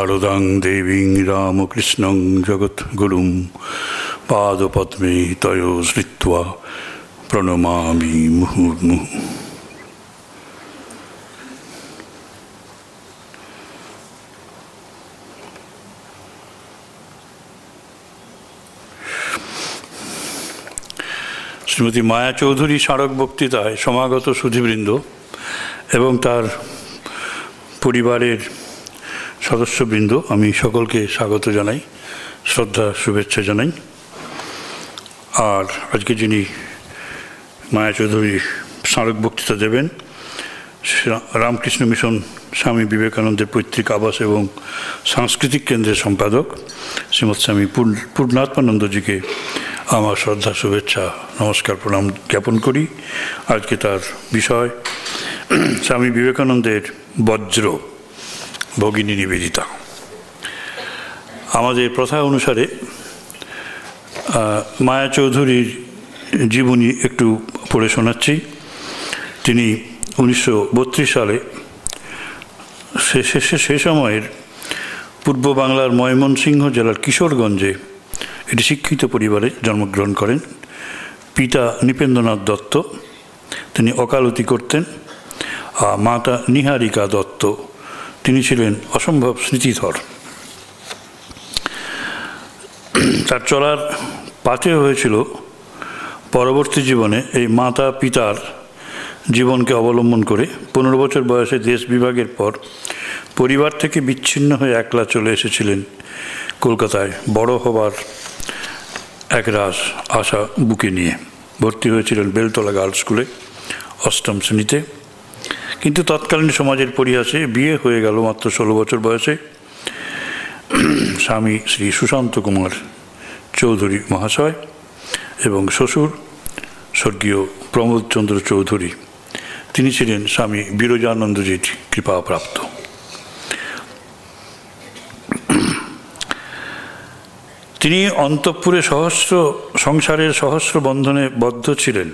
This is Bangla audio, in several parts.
শারদাং দেবীং রামকৃষ্ণং জগৎগুরুম পাদপদ্মে তয় শ্রিত্বা প্রণমামি মুহুর্মুহু। শ্রীমতী মায়া চৌধুরী স্মারক বক্তৃতায় সমাগত সুধীবৃন্দ এবং তার পরিবারের সদস্যবৃন্দ, আমি সকলকে স্বাগত জানাই, শ্রদ্ধা, শুভেচ্ছা জানাই। আর আজকে যিনি মায়া চৌধুরী স্মারক বক্তৃতা দেবেন রামকৃষ্ণ মিশন স্বামী বিবেকানন্দের পৈতৃক আবাস এবং সাংস্কৃতিক কেন্দ্রের সম্পাদক, শ্রীমৎ স্বামী পূর্ণাত্মানন্দজিকে আমার শ্রদ্ধা, শুভেচ্ছা, নমস্কার, প্রণাম জ্ঞাপন করি। আজকে তার বিষয়, স্বামী বিবেকানন্দের বজ্র। ভগিনী নিবেদিতা। আমাদের প্রথা অনুসারে মায়া চৌধুরীর জীবনী একটু পড়ে শোনাচ্ছি। তিনি উনিশশো বত্রিশ সালে সে সে সময়ের পূর্ব বাংলার ময়মনসিংহ জেলার কিশোরগঞ্জে একটি শিক্ষিত পরিবারে জন্মগ্রহণ করেন। পিতা নৃপেন্দ্রনাথ দত্ত, তিনি অকালতি করতেন। মাতা নিহারিকা দত্ত তিনি ছিলেন অসম্ভব স্মৃতিধর। তার চলার পাথে হয়েছিল পরবর্তী জীবনে এই মাতা পিতার জীবনকে অবলম্বন করে। পনেরো বছর বয়সে দেশ বিভাগের পর পরিবার থেকে বিচ্ছিন্ন হয়ে একলা চলে এসেছিলেন কলকাতায়। বড় হবার এক রাস আশা বুকে নিয়ে। ভর্তি হয়েছিলেন বেলতলা গার্লস স্কুলে অষ্টম শ্রেণীতে। কিন্তু তৎকালীন সমাজের পরিহাসে বিয়ে হয়ে গেল মাত্র ষোলো বছর বয়সে। স্বামী শ্রী সুশান্ত কুমার চৌধুরী মহাশয় এবং শ্বশুর স্বর্গীয় প্রমোদচন্দ্র চৌধুরী। তিনি ছিলেন স্বামী বিরজানন্দজির কৃপাপ্রাপ্ত। তিনি অন্তঃপুরে সহস্র সংসারের সহস্র বন্ধনে বদ্ধ ছিলেন।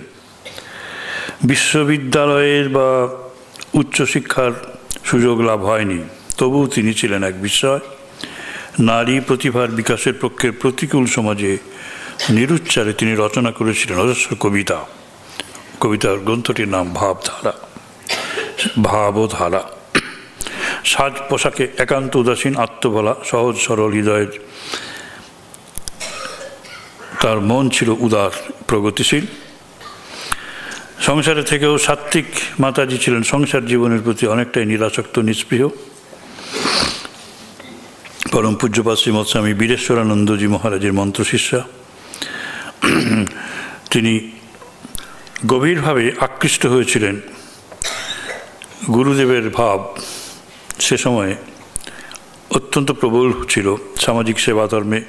বিশ্ববিদ্যালয়ের বা উচ্চশিক্ষার সুযোগ লাভ হয়নি। তবুও তিনি ছিলেন এক বিষয় নারী প্রতিভার বিকাশের পক্ষে প্রতিকূল সমাজে নিরুচ্চারে তিনি রচনা করেছিলেন অজস্র কবিতা। কবিতার গ্রন্থটির নাম ভাবধারা। ভাবধারা। সাজ পোশাকে একান্ত উদাসীন আত্মবলা, সহজ সরল হৃদয়ের তার মন ছিল উদার, প্রগতিশীল। সংসারে থেকেও সাত্ত্বিক মাতাজি ছিলেন। সংসার জীবনের প্রতি অনেকটাই নিরাসক্ত নিষ্পৃহ পরম পূজ্যপাত শ্রীমৎ স্বামী বীরেশ্বরানন্দজি মহারাজের মন্ত্রশিষ্যা। তিনি গভীরভাবে আকৃষ্ট হয়েছিলেন। গুরুদেবের ভাব সে সময়ে অত্যন্ত প্রবল ছিল। সামাজিক সেবা ধর্মে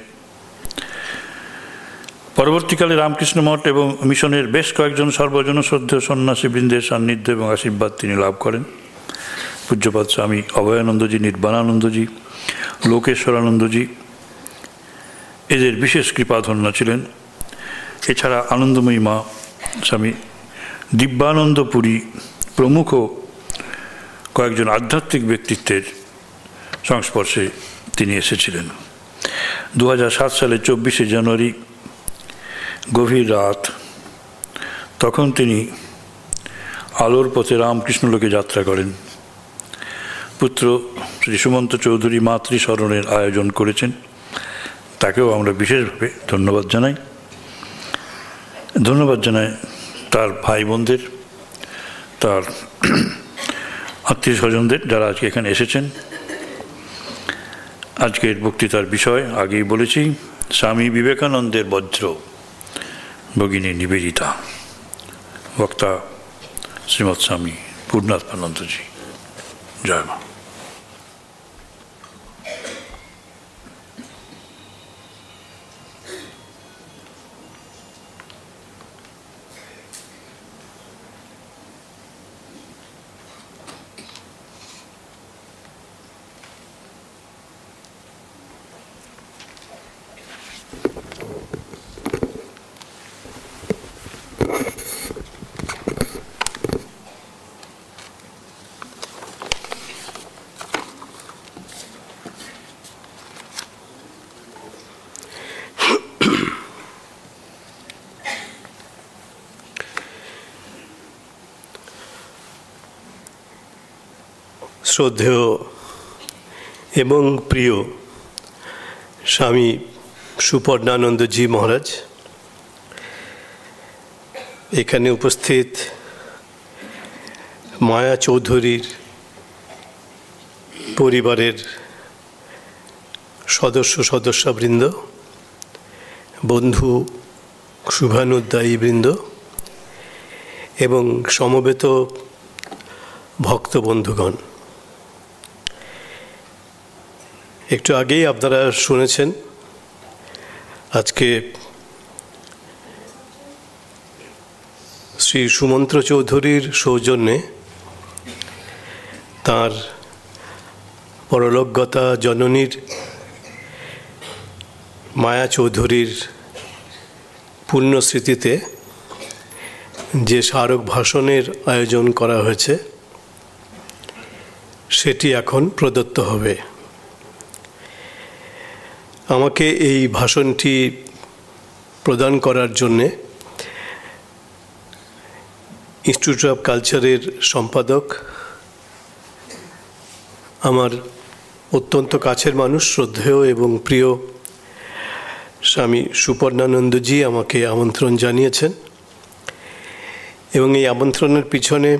পরবর্তীকালে রামকৃষ্ণ মঠ এবং মিশনের বেশ কয়েকজন সর্বজন শ্রদ্ধেয় সন্ন্যাসী বৃন্দের সান্নিধ্য এবং আশীর্বাদ তিনি লাভ করেন। পূজ্যপাত স্বামী অভয়ানন্দজি, নির্বাণানন্দজি, লোকেশ্বরানন্দজি, এদের বিশেষ কৃপাধন্য ছিলেন। এছাড়া আনন্দময়ী মা স্বামী দিব্যানন্দ পুরী প্রমুখ কয়েকজন আধ্যাত্মিক ব্যক্তিত্বের সংস্পর্শে তিনি এসেছিলেন। দু সালে চব্বিশে জানুয়ারি গভীর রাত। তখন তিনি আলোর পথে রামকৃষ্ণলোকে যাত্রা করেন। পুত্র শ্রী সুমন্ত চৌধুরী মাতৃস্মরণের আয়োজন করেছেন। তাকেও আমরা বিশেষভাবে ধন্যবাদ জানাই। ধন্যবাদ জানাই তার ভাই বোনদের তার আত্মীয় স্বজনদের যারা আজকে এখানে এসেছেন। আজকের বক্তৃতার বিষয় আগেই বলেছি, স্বামী বিবেকানন্দের বজ্র। ভগিনী নিবেদিতা বক্তা শ্রীমৎ স্বামী পূর্ণাত্মানন্দজি জয় মা শ্রদ্ধেয় এবং প্রিয় স্বামী সুপর্ণানন্দজি মহারাজ, এখানে উপস্থিত মায়া চৌধুরীর পরিবারের সদস্য সদস্যবৃন্দ, বন্ধু শুভানুদ্দায়ী বৃন্দ এবং সমবেত ভক্ত একটু আগেই আপনারা শুনেছেন, আজকে শ্রী সুমন্ত্র চৌধুরীর সৌজন্যে তার পরলোকগতা জননীর মায়া চৌধুরীর পুণ্যস্মৃতিতে যে স্মারক ভাষণের আয়োজন করা হয়েছে, সেটি এখন প্রদত্ত হবে। আমাকে এই ভাষণটি প্রদান করার জন্যে ইনস্টিটিউট অফ কালচারের সম্পাদক, আমার অত্যন্ত কাছের মানুষ, শ্রদ্ধেয় এবং প্রিয় স্বামী সুপর্ণানন্দজি আমাকে আমন্ত্রণ জানিয়েছেন এবং এই আমন্ত্রণের পিছনে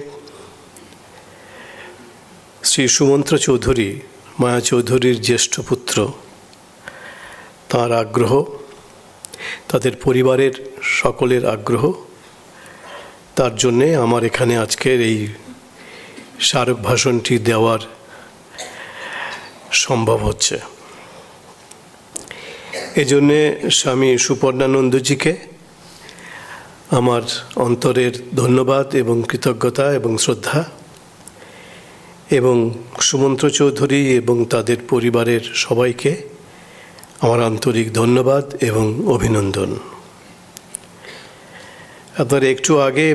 শ্রী সুমন্ত্র চৌধুরী, মায়া চৌধুরীর জ্যেষ্ঠ পুত্র তার আগ্রহ, তাদের পরিবারের সকলের আগ্রহ। তার জন্যে আমার এখানে আজকের এই স্মারক ভাষণটি দেওয়ার সম্ভব হচ্ছে। এজন্যে স্বামী সুপর্ণানন্দজিকে আমার অন্তরের ধন্যবাদ এবং কৃতজ্ঞতা এবং শ্রদ্ধা এবং সুমন্ত্র চৌধুরী এবং তাদের পরিবারের সবাইকে আমার আন্তরিক ধন্যবাদ এবং অভিনন্দন। আপনার একটু আগে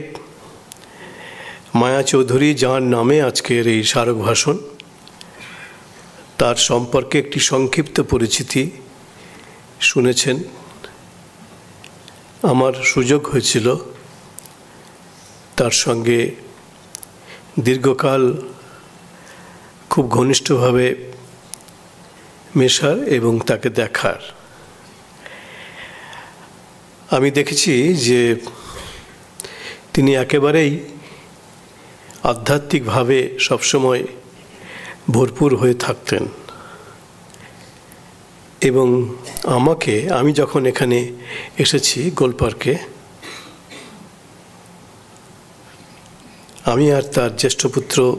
মায়া চৌধুরী যার নামে আজকের এই স্মারক ভাষণ তার সম্পর্কে একটি সংক্ষিপ্ত পরিচিতি শুনেছেন। আমার সুযোগ হয়েছিল তার সঙ্গে দীর্ঘকাল খুব ঘনিষ্ঠভাবে মেশার এবং তাকে দেখার। আমি দেখেছি যে তিনি একেবারেই আধ্যাত্মিকভাবে সবসময় ভরপুর হয়ে থাকতেন। এবং আমাকে, আমি যখন এখানে এসেছি গোলপার্কে, আমি আর তার জ্যেষ্ঠ পুত্র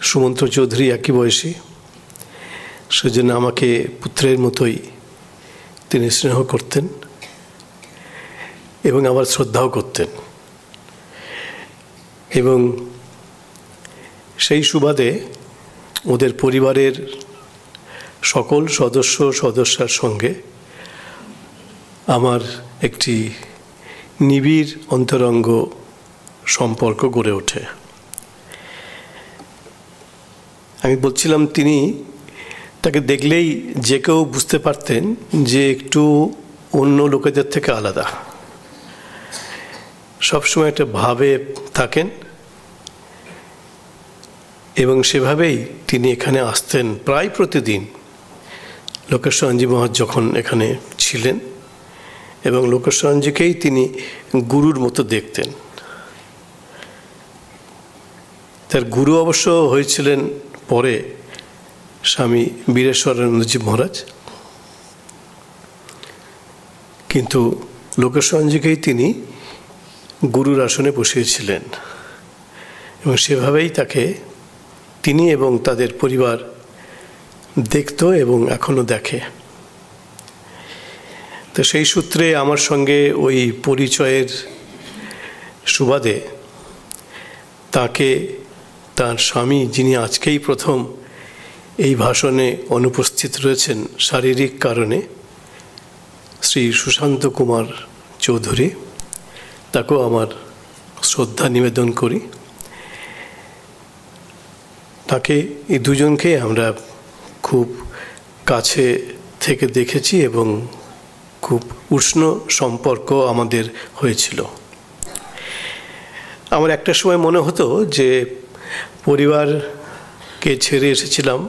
সুমন্ত্র চৌধুরী একই বয়সী। সেজন্য আমাকে পুত্রের মতোই তিনি স্নেহ করতেন এবং আবার শ্রদ্ধাও করতেন। এবং সেই সুবাদে ওদের পরিবারের সকল সদস্য সদস্যার সঙ্গে আমার একটি নিবিড় অন্তরঙ্গ সম্পর্ক গড়ে ওঠে। আমি বলছিলাম, তিনি তাকে দেখলেই যে কেউ বুঝতে পারতেন যে একটু অন্য লোকেদের থেকে আলাদা। সবসময় একটা ভাবে থাকেন এবং সেভাবেই তিনি এখানে আসতেন প্রায় প্রতিদিন। লোকেশ্বরঞ্জি মহাজ যখন এখানে ছিলেন এবং লোকেশ্বরঞ্জিকেই তিনি গুরুর মতো দেখতেন। তার গুরু অবশ্য হয়েছিলেন পরে স্বামী বীরেশ্বরানন্দজি মহারাজ। কিন্তু লোকেশ্বরঞ্জিকেই তিনি গুরুর আসনে বসিয়েছিলেন এবং সেভাবেই তাকে তিনি এবং তাদের পরিবার দেখত এবং এখনও দেখে। তো সেই সূত্রে আমার সঙ্গে ওই পরিচয়ের সুবাদে তাকে, তার স্বামী যিনি আজকেই প্রথম এই ভাষণে অনুপস্থিত রয়েছেন শারীরিক কারণে শ্রী সুশান্ত কুমার চৌধুরী। তাকেও আমার শ্রদ্ধা নিবেদন করি। তাকে এই দুজনকে আমরা খুব কাছে থেকে দেখেছি এবং খুব উষ্ণ সম্পর্ক আমাদের হয়েছিল। আমার একটা সময় মনে হতো যে পরিবারকে ছেড়ে এসেছিলাম।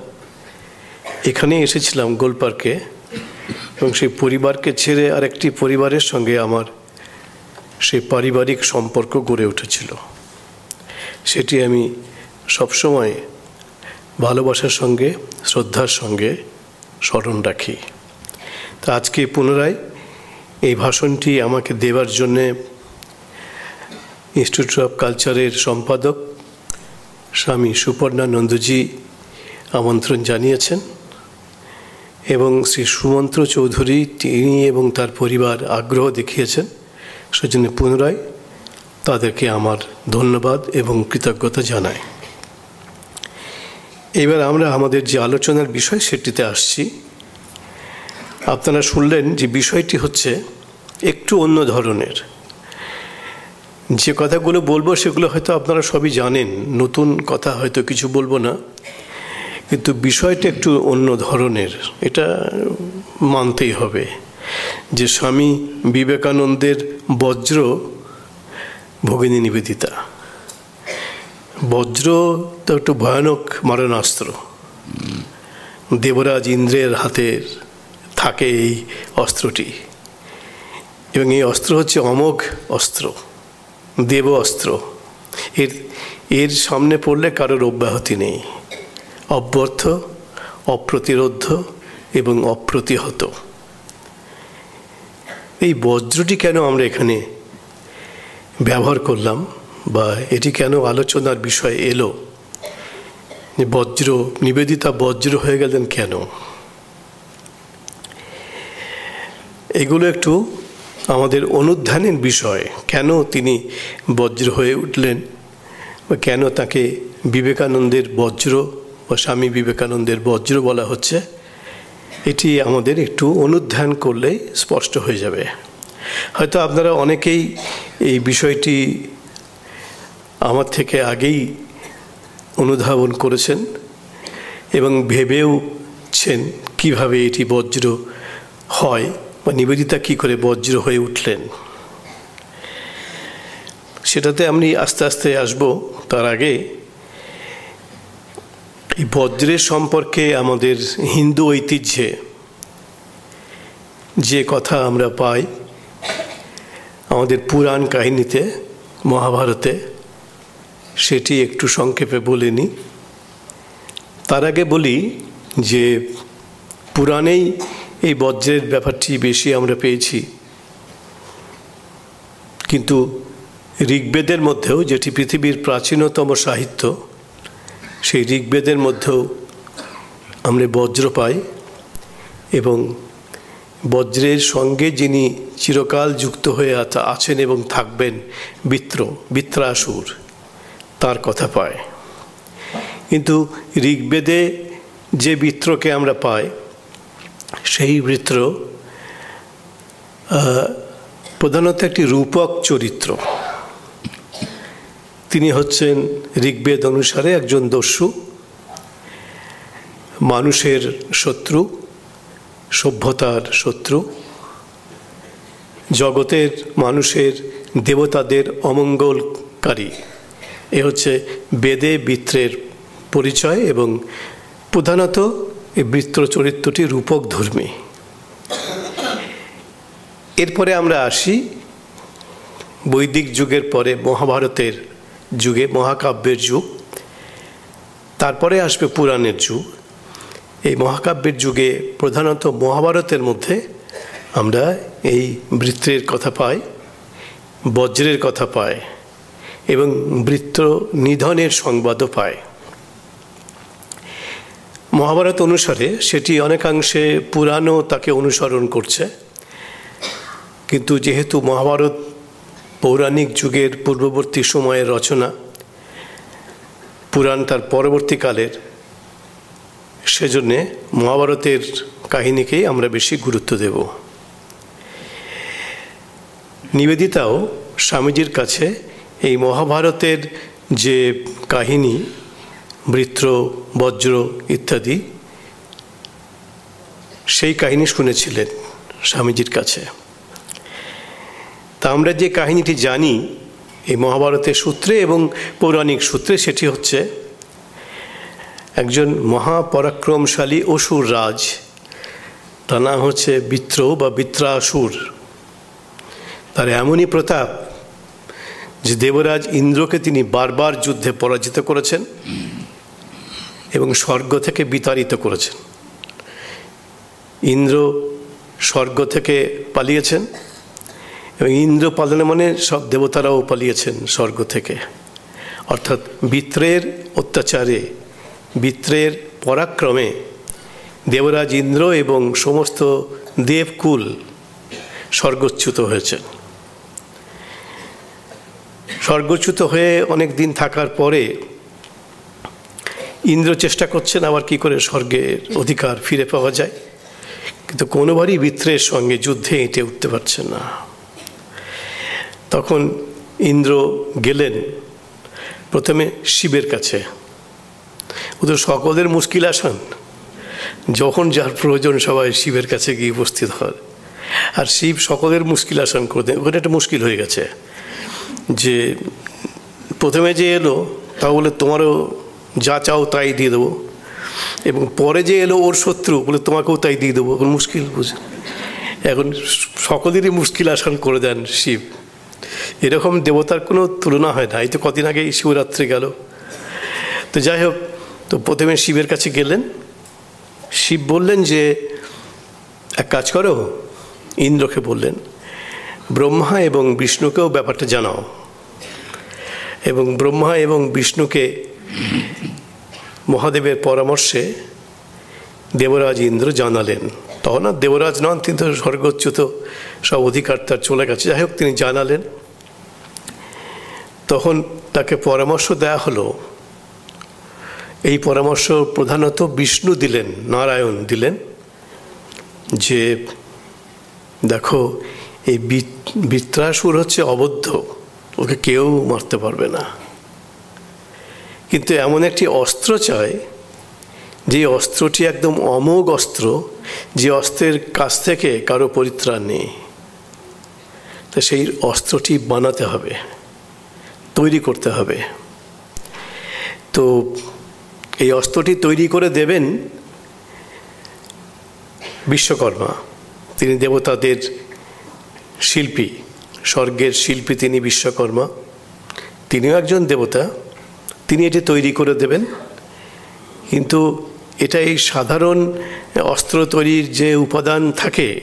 এখানে এসেছিলাম গোলপার্কে এবং সেই পরিবারকে ছেড়ে আরেকটি পরিবারের সঙ্গে আমার সেই পারিবারিক সম্পর্ক গড়ে উঠেছিল। সেটি আমি সবসময় ভালোবাসার সঙ্গে, শ্রদ্ধার সঙ্গে স্মরণ রাখি। তা আজকে পুনরায় এই ভাষণটি আমাকে দেবার জন্যে ইনস্টিটিউট অফ কালচারের সম্পাদক স্বামী সুপর্ণানন্দজি আমন্ত্রণ জানিয়েছেন। এবং শ্রী সুমন্ত্র চৌধুরী তিনি এবং তার পরিবার আগ্রহ দেখিয়েছেন। সেজন্য পুনরায় তাদেরকে আমার ধন্যবাদ এবং কৃতজ্ঞতা জানাই। এবার আমরা আমাদের যে আলোচনার বিষয় সেটিতে আসছি। আপনারা শুনলেন যে বিষয়টি হচ্ছে একটু অন্য ধরনের। যে কথাগুলো বলব সেগুলো হয়তো আপনারা সবই জানেন, নতুন কথা হয়তো কিছু বলব না। কিন্তু বিষয়টা একটু অন্য ধরনের। এটা মানতেই হবে যে স্বামী বিবেকানন্দের বজ্র ভগিনী নিবেদিতা। বজ্র তো একটু ভয়ানক মারণাস্ত্র। দেবরাজ ইন্দ্রের হাতে থাকে এই অস্ত্রটি। এবং এই অস্ত্র হচ্ছে অমোঘ অস্ত্র, দেব অস্ত্র। এর এর সামনে পড়লে কারোর অব্যাহতি নেই। অব্যর্থ অপ্রতিরোধ এবং অপ্রতিহত। এই বজ্রটি কেন আমরা এখানে ব্যবহার করলাম বা এটি কেন আলোচনার বিষয় এলো? যে বজ্র, নিবেদিতা বজ্র হয়ে গেলেন কেন? এগুলো একটু আমাদের অনুধ্যানের বিষয়। কেন তিনি বজ্র হয়ে উঠলেন? বা কেন তাকে বিবেকানন্দের বজ্র বা স্বামী বিবেকানন্দের বজ্র বলা হচ্ছে, এটি আমাদের একটু অনুধ্যান করলেই স্পষ্ট হয়ে যাবে। হয়তো আপনারা অনেকেই এই বিষয়টি আমার থেকে আগেই অনুধাবন করেছেন এবং ভেবেওছেন কীভাবে এটি বজ্র হয় বা নিবেদিতা কী করে বজ্র হয়ে উঠলেন। সেটাতে আমি আস্তে আস্তে আসব। তার আগে এই বজ্রের সম্পর্কে আমাদের হিন্দু ঐতিহ্যে যে কথা আমরা পাই আমাদের পুরাণ কাহিনীতে, মহাভারতে, সেটি একটু সংক্ষেপে বলে নিই। তার আগে বলি যে পুরাণেই এই বজ্রের ব্যাপারটি বেশি আমরা পেয়েছি। কিন্তু ঋগ্বেদের মধ্যেও যেটি পৃথিবীর প্রাচীনতম সাহিত্য সেই ঋগ্বেদের মধ্যেও আমরা বজ্র পাই এবং বজ্রের সঙ্গে যিনি চিরকাল যুক্ত হয়ে আছেন এবং থাকবেন, বিত্র, বিত্রাসুর, তার কথা পায়। কিন্তু ঋগ্বেদে যে বৃত্রকে আমরা পাই, সেই বৃত্র প্রধানত একটি রূপক চরিত্র। তিনি হচ্ছেন ঋগ্বেদ অনুসারে একজন দস্যু, মানুষের শত্রু, সভ্যতার শত্রু, জগতের মানুষের দেবতাদের অমঙ্গলকারী। এ হচ্ছে বেদে বৃত্রের পরিচয় এবং প্রধানত এই বৃত্র চরিত্রটি রূপক ধর্মী। এরপরে আমরা আসি বৈদিক যুগের পরে মহাভারতের যুগে, মহাকাব্যের যুগ। তারপরে আসবে পুরাণের যুগ। এই মহাকাব্যের যুগে প্রধানত মহাভারতের মধ্যে আমরা এই বৃত্রের কথা পাই, বজ্রের কথা পাই, এবং বৃত্ত নিধনের সংবাদও পায় মহাভারত অনুসারে সেটি অনেকাংশে পুরাণও তাকে অনুসরণ করছে। কিন্তু যেহেতু মহাভারত পৌরাণিক যুগের পূর্ববর্তী সময়ের রচনা। পুরাণ তার পরবর্তীকালের সেজন্যে মহাভারতের কাহিনীকেই আমরা বেশি গুরুত্ব দেব। নিবেদিতাও স্বামীজির কাছে এই মহাভারতের যে কাহিনী, বৃত্র, বজ্র ইত্যাদি, সেই কাহিনী শুনেছিলেন স্বামীজির কাছে। তা আমরা যে কাহিনীটি জানি, এই মহাভারতের সূত্রে এবং পৌরাণিক সূত্রে, সেটি হচ্ছে একজন মহাপরাক্রমশালী অসুর রাজ। তার নাম হচ্ছে বিত্র বা বিত্রাসুর। তার এমনই প্রতাপ যে দেবরাজ ইন্দ্রকে তিনি বারবার যুদ্ধে পরাজিত করেছেন এবং স্বর্গ থেকে বিতাড়িত করেছেন। ইন্দ্র স্বর্গ থেকে পালিয়েছেন। এবং ইন্দ্র পালানো মানে সব দেবতারাও পালিয়েছেন স্বর্গ থেকে। অর্থাৎ বিত্রের অত্যাচারে, বিত্রের পরাক্রমে দেবরাজ ইন্দ্র এবং সমস্ত দেবকুল স্বর্গচ্যুত হয়েছেন। স্বর্গচ্যুত হয়ে অনেক দিন থাকার পরে ইন্দ্র চেষ্টা করছেন আবার কি করে স্বর্গের অধিকার ফিরে পাওয়া যায়, কিন্তু কোনোবারই বিত্রের সঙ্গে যুদ্ধে এঁটে উঠতে পারছেন না। তখন ইন্দ্র গেলেন প্রথমে শিবের কাছে। ও তো সকলের মুশকিল আসান। যখন যার প্রয়োজন সবাই শিবের কাছে গিয়ে উপস্থিত হয়। আর শিব সকলের মুশকিল আসান করে দেন। ওখানে একটা মুশকিল হয়ে গেছে যে প্রথমে যে এলো তা বলে, তোমারও যা চাও তাই দিয়ে দেবো। এবং পরে যে এলো, ওর শত্রু, বলে, তোমাকেও তাই দিয়ে দেবো। এখন মুশকিল বুঝে এখন সকলেরই মুশকিল আসান করে দেন শিব। এরকম দেবতার কোনো তুলনা হয় না। এই তো কদিন আগে শিবরাত্রি গেল। তো যাই হোক, তো প্রথমে শিবের কাছে গেলেন। শিব বললেন যে, এক কাজ করো। ইন্দ্রকে বললেন, ব্রহ্মা এবং বিষ্ণুকেও ব্যাপারটা জানাও। এবং ব্রহ্মা এবং বিষ্ণুকে মহাদেবের পরামর্শে দেবরাজ ইন্দ্র জানালেন। তখন আর দেবরাজ নন, তিনি তো স্বর্গচ্যুত, সব অধিকার তার চলে গেছে। যাই হোক, তিনি জানালেন। তখন তাকে পরামর্শ দেয়া হলো। এই পরামর্শ প্রধানত বিষ্ণু দিলেন, নারায়ণ দিলেন, যে দেখো, এই বৃত্রাসুর হচ্ছে অবদ্ধ, ওকে কেউ মারতে পারবে না। কিন্তু এমন একটি অস্ত্র চায় যে অস্ত্রটি একদম অমোঘ অস্ত্র, যে অস্ত্রের কাছ থেকে কারও পরিত্রাণ নেই। তো সেই অস্ত্রটি বানাতে হবে। তৈরি করতে হবে। তো এই অস্ত্রটি তৈরি করে দেবেন বিশ্বকর্মা। তিনি দেবতাদের শিল্পী, স্বর্গের শিল্পী তিনি বিশ্বকর্মা। তিনিও একজন দেবতা। তিনি এটি তৈরি করে দেবেন। কিন্তু এটা এই সাধারণ অস্ত্র তৈরির যে উপাদান থাকে,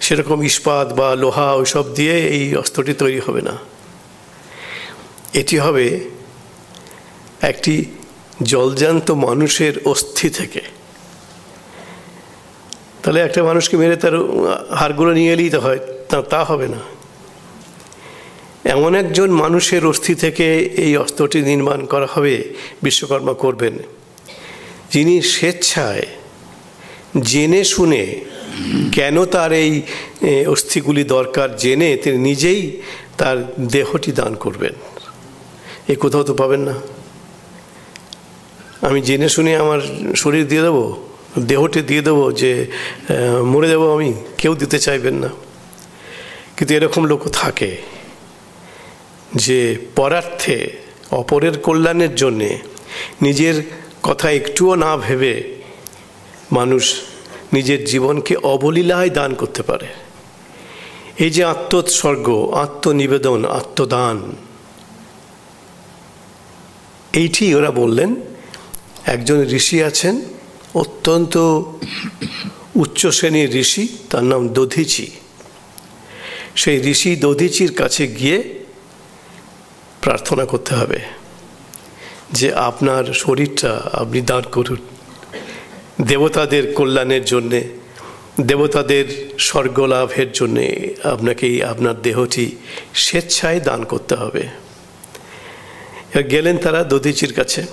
সেরকম ইস্পাত বা লোহা ওইসব দিয়ে এই অস্ত্রটি তৈরি হবে না। এটি হবে একটি জলজান্ত মানুষের অস্থি থেকে। তাহলে একটা মানুষকে মেরে তার হাড়গুলো নিয়ে এলেই তো হয়, তা হবে না। এমন একজন মানুষের অস্থি থেকে এই অস্ত্রটি নির্মাণ করা হবে, বিশ্বকর্মা করবেন। যিনি স্বেচ্ছায় জেনে শুনে কেন তার এই অস্থিগুলি দরকার জেনে তিনি নিজেই তার দেহটি দান করবেন। এ কোথাও তো পাবেন না। আমি জেনে শুনে আমার শরীর দিয়ে দেবো, দেহটি দিয়ে দেবো যে মরে দেবো আমি, কেউ দিতে চাইবেন না। কিন্তু এরকম লোক থাকে যে পরার্থে অপরের কল্যাণের জন্যে নিজের কথা একটুও না ভেবে মানুষ নিজের জীবনকে অবলীলায় দান করতে পারে। এই যে আত্মোৎসর্গ, আত্মনিবেদন, আত্মদান এইটি ওরা বললেন, একজন ঋষি আছেন, অত্যন্ত উচ্চ শ্রেণির ঋষি, তার নাম দধিচি। সেই ঋষি দধিচির কাছে গিয়ে প্রার্থনা করতে হবে যে আপনার শরীরটা আপনি দান করুন। দেবতাদের কল্যাণের জন্যে, দেবতাদের স্বর্গলাভের জন্যে আপনাকে আপনার দেহটি স্বেচ্ছায় দান করতে হবে। গেলেন তারা দধিচির কাছে।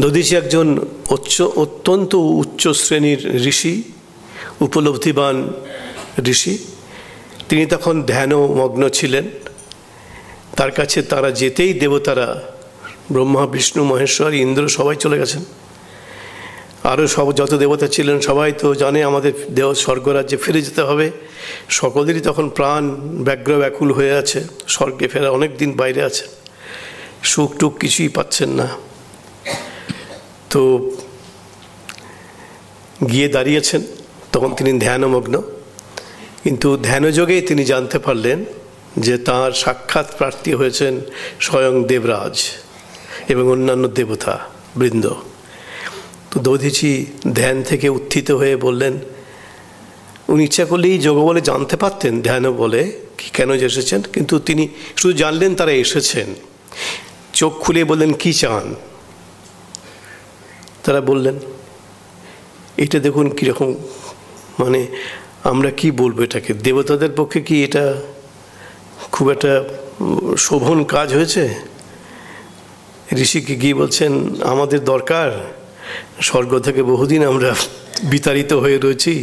দধিচি একজন উচ্চ, অত্যন্ত উচ্চ শ্রেণির ঋষি, উপলব্ধিবান ঋষি। তিনি তখন ধ্যানমগ্ন ছিলেন। তার কাছে তারা যেতেই দেবতারা, ব্রহ্মা, বিষ্ণু, মহেশ্বর, ইন্দ্র সবাই চলে গেছেন। আরও সব যত দেবতা ছিলেন সবাই তো জানে আমাদের দেহ স্বর্গরাজ্যে ফিরে যেতে হবে। সকলেরই তখন প্রাণ ব্যগ্র ব্যাকুল হয়ে আছে, স্বর্গে ফেরা অনেক দিন বাইরে আছে। সুখ টুক কিছুই পাচ্ছেন না। তো গিয়ে দাঁড়িয়েছেন, তখন তিনি ধ্যানমগ্ন। কিন্তু ধ্যানযোগেই তিনি জানতে পারলেন যে তার সাক্ষাৎ প্রার্থী হয়েছেন স্বয়ং দেবরাজ এবং অন্যান্য দেবতা, বৃন্দ। তো দধিচি ধ্যান থেকে উত্থিত হয়ে বললেন, উনি ইচ্ছা করলেই যোগ বলে জানতে পারতেন ধ্যান বলে কেন যে এসেছেন, কিন্তু তিনি শুধু জানলেন তারা এসেছেন। চোখ খুলে বললেন, কি চান? তারা বললেন, এটা দেখুন কীরকম মানে আমরা কি বলব এটাকে? দেবতাদের পক্ষে কি এটা খুব একটা শোভন কাজ হয়েছে? ঋষিকে গিয়ে বলছেন, আমাদের দরকার স্বর্গ থেকে বহুদিন আমরা বিতাড়িত হয়ে রয়েছি।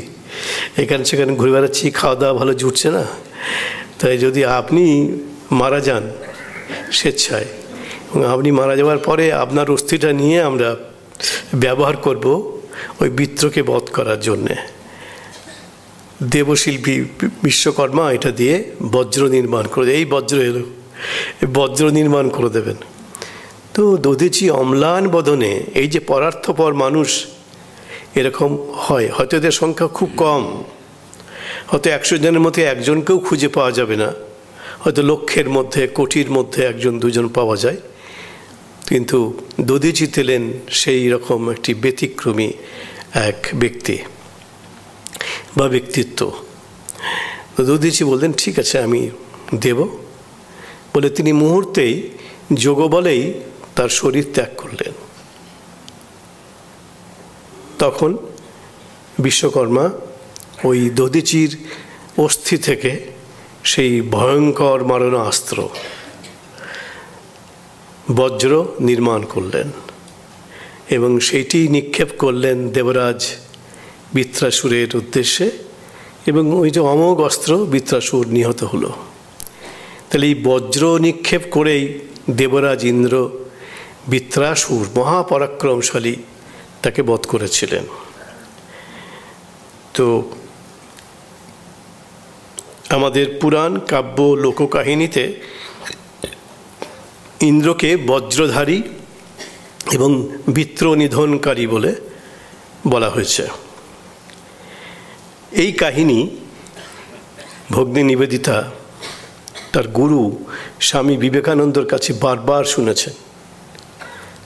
এখানে সেখানে ঘুরে বেড়াচ্ছি, খাওয়া দাওয়া ভালো জুটছে না। তাই যদি আপনি মারা যান, স্বেচ্ছায়, এবং আপনি মারা যাওয়ার পরে আপনার অস্থিটা নিয়ে আমরা ব্যবহার করব ওই বৃত্রকে বধ করার জন্যে। দেবশিল্পী বিশ্বকর্মা এটা দিয়ে বজ্র নির্মাণ করে এই বজ্র এলো বজ্র নির্মাণ করে দেবেন। তো দধিচি অম্লান বদনে, এই যে পরার্থপর মানুষ, এরকম হয়। হয়তো এদের সংখ্যা খুব কম। হয়তো একশো জনের মধ্যে একজনকেও খুঁজে পাওয়া যাবে না। হয়তো লক্ষের মধ্যে, কোটির মধ্যে একজন, দুজন পাওয়া যায়। কিন্তু দধিচি তেলেন সেই রকম একটি ব্যতিক্রমী এক ব্যক্তি বা ব্যক্তিত্ব। দধিচি বললেন, ঠিক আছে, আমি দেব। বলে তিনি মুহূর্তেই যোগ বলেই তার শরীর ত্যাগ করলেন। তখন বিশ্বকর্মা ওই দধিচির অস্থি থেকে সেই ভয়ঙ্কর মারণাস্ত্র, বজ্র নির্মাণ করলেন এবং সেইটি নিক্ষেপ করলেন দেবরাজ বৃত্রাসুরের উদ্দেশ্যে এবং ওই যে অমোঘ অস্ত্র বৃত্রাসুর নিহত হলো। তাহলে এই বজ্র নিক্ষেপ করেই দেবরাজ ইন্দ্র বৃত্রাসুর মহাপরাক্রমশালী তাকে বধ করেছিলেন। তো আমাদের পুরাণ কাব্য লোককাহিনীতে ইন্দ্রকে বজ্রধারী এবং বৃত্র নিধনকারী বলে বলা হয়েছে। এই কাহিনী ভগ্নী নিবেদিতা তার গুরু স্বামী বিবেকানন্দর কাছে বারবার শুনেছেন।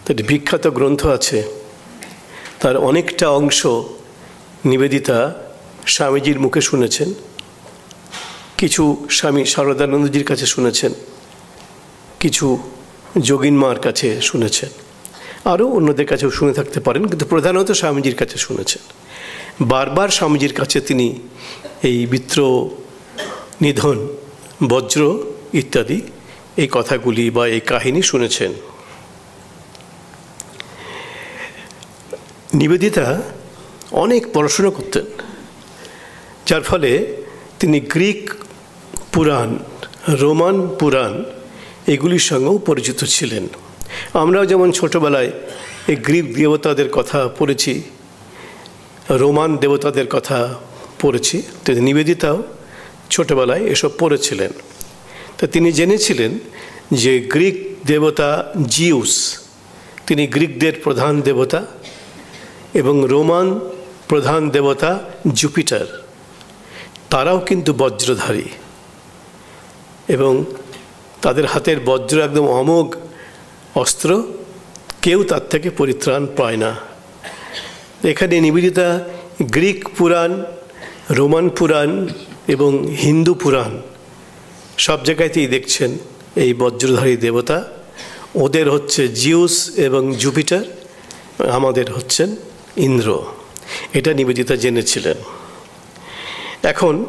তার বিখ্যাত গ্রন্থ আছে। তার অনেকটা অংশ নিবেদিতা স্বামীজির মুখে শুনেছেন। কিছু স্বামী শারদানন্দজির কাছে শুনেছেন। কিছু যোগিন মার কাছে শুনেছেন। আরও অন্যদের কাছেও শুনে থাকতে পারেন, কিন্তু প্রধানত স্বামীজির কাছে শুনেছেন। বারবার স্বামীজির কাছে তিনি এই বিত্র নিধন, বজ্র ইত্যাদি এই কথাগুলি বা এই কাহিনী শুনেছেন। নিবেদিতা অনেক পড়াশুনো করতেন, যার ফলে তিনি গ্রিক পুরাণ, রোমান পুরাণ এগুলির সঙ্গেও পরিচিত ছিলেন। আমরাও যেমন ছোটোবেলায় এই গ্রিক দেবতাদের কথা পড়েছি, রোমান দেবতাদের কথা পড়েছি তো নিবেদিতাও ছোটোবেলায় এসব পড়েছিলেন। তা তিনি জেনেছিলেন যে গ্রিক দেবতা জিউস, তিনি গ্রিকদের প্রধান দেবতা। এবং রোমান প্রধান দেবতা জুপিটার, তারাও কিন্তু বজ্রধারী। এবং তাদের হাতের বজ্র একদম অমোঘ অস্ত্র, কেউ তার থেকে পরিত্রাণ পায় না। এখানে নিবেদিতা গ্রিক পুরাণ, রোমান পুরাণ এবং হিন্দু পুরাণ সব জায়গাতেই দেখছেন এই বজ্রধারী দেবতা। ওদের হচ্ছে জিউস এবং জুপিটার, আমাদের হচ্ছেন ইন্দ্র, এটা নিবেদিতা জেনেছিলেন। এখন,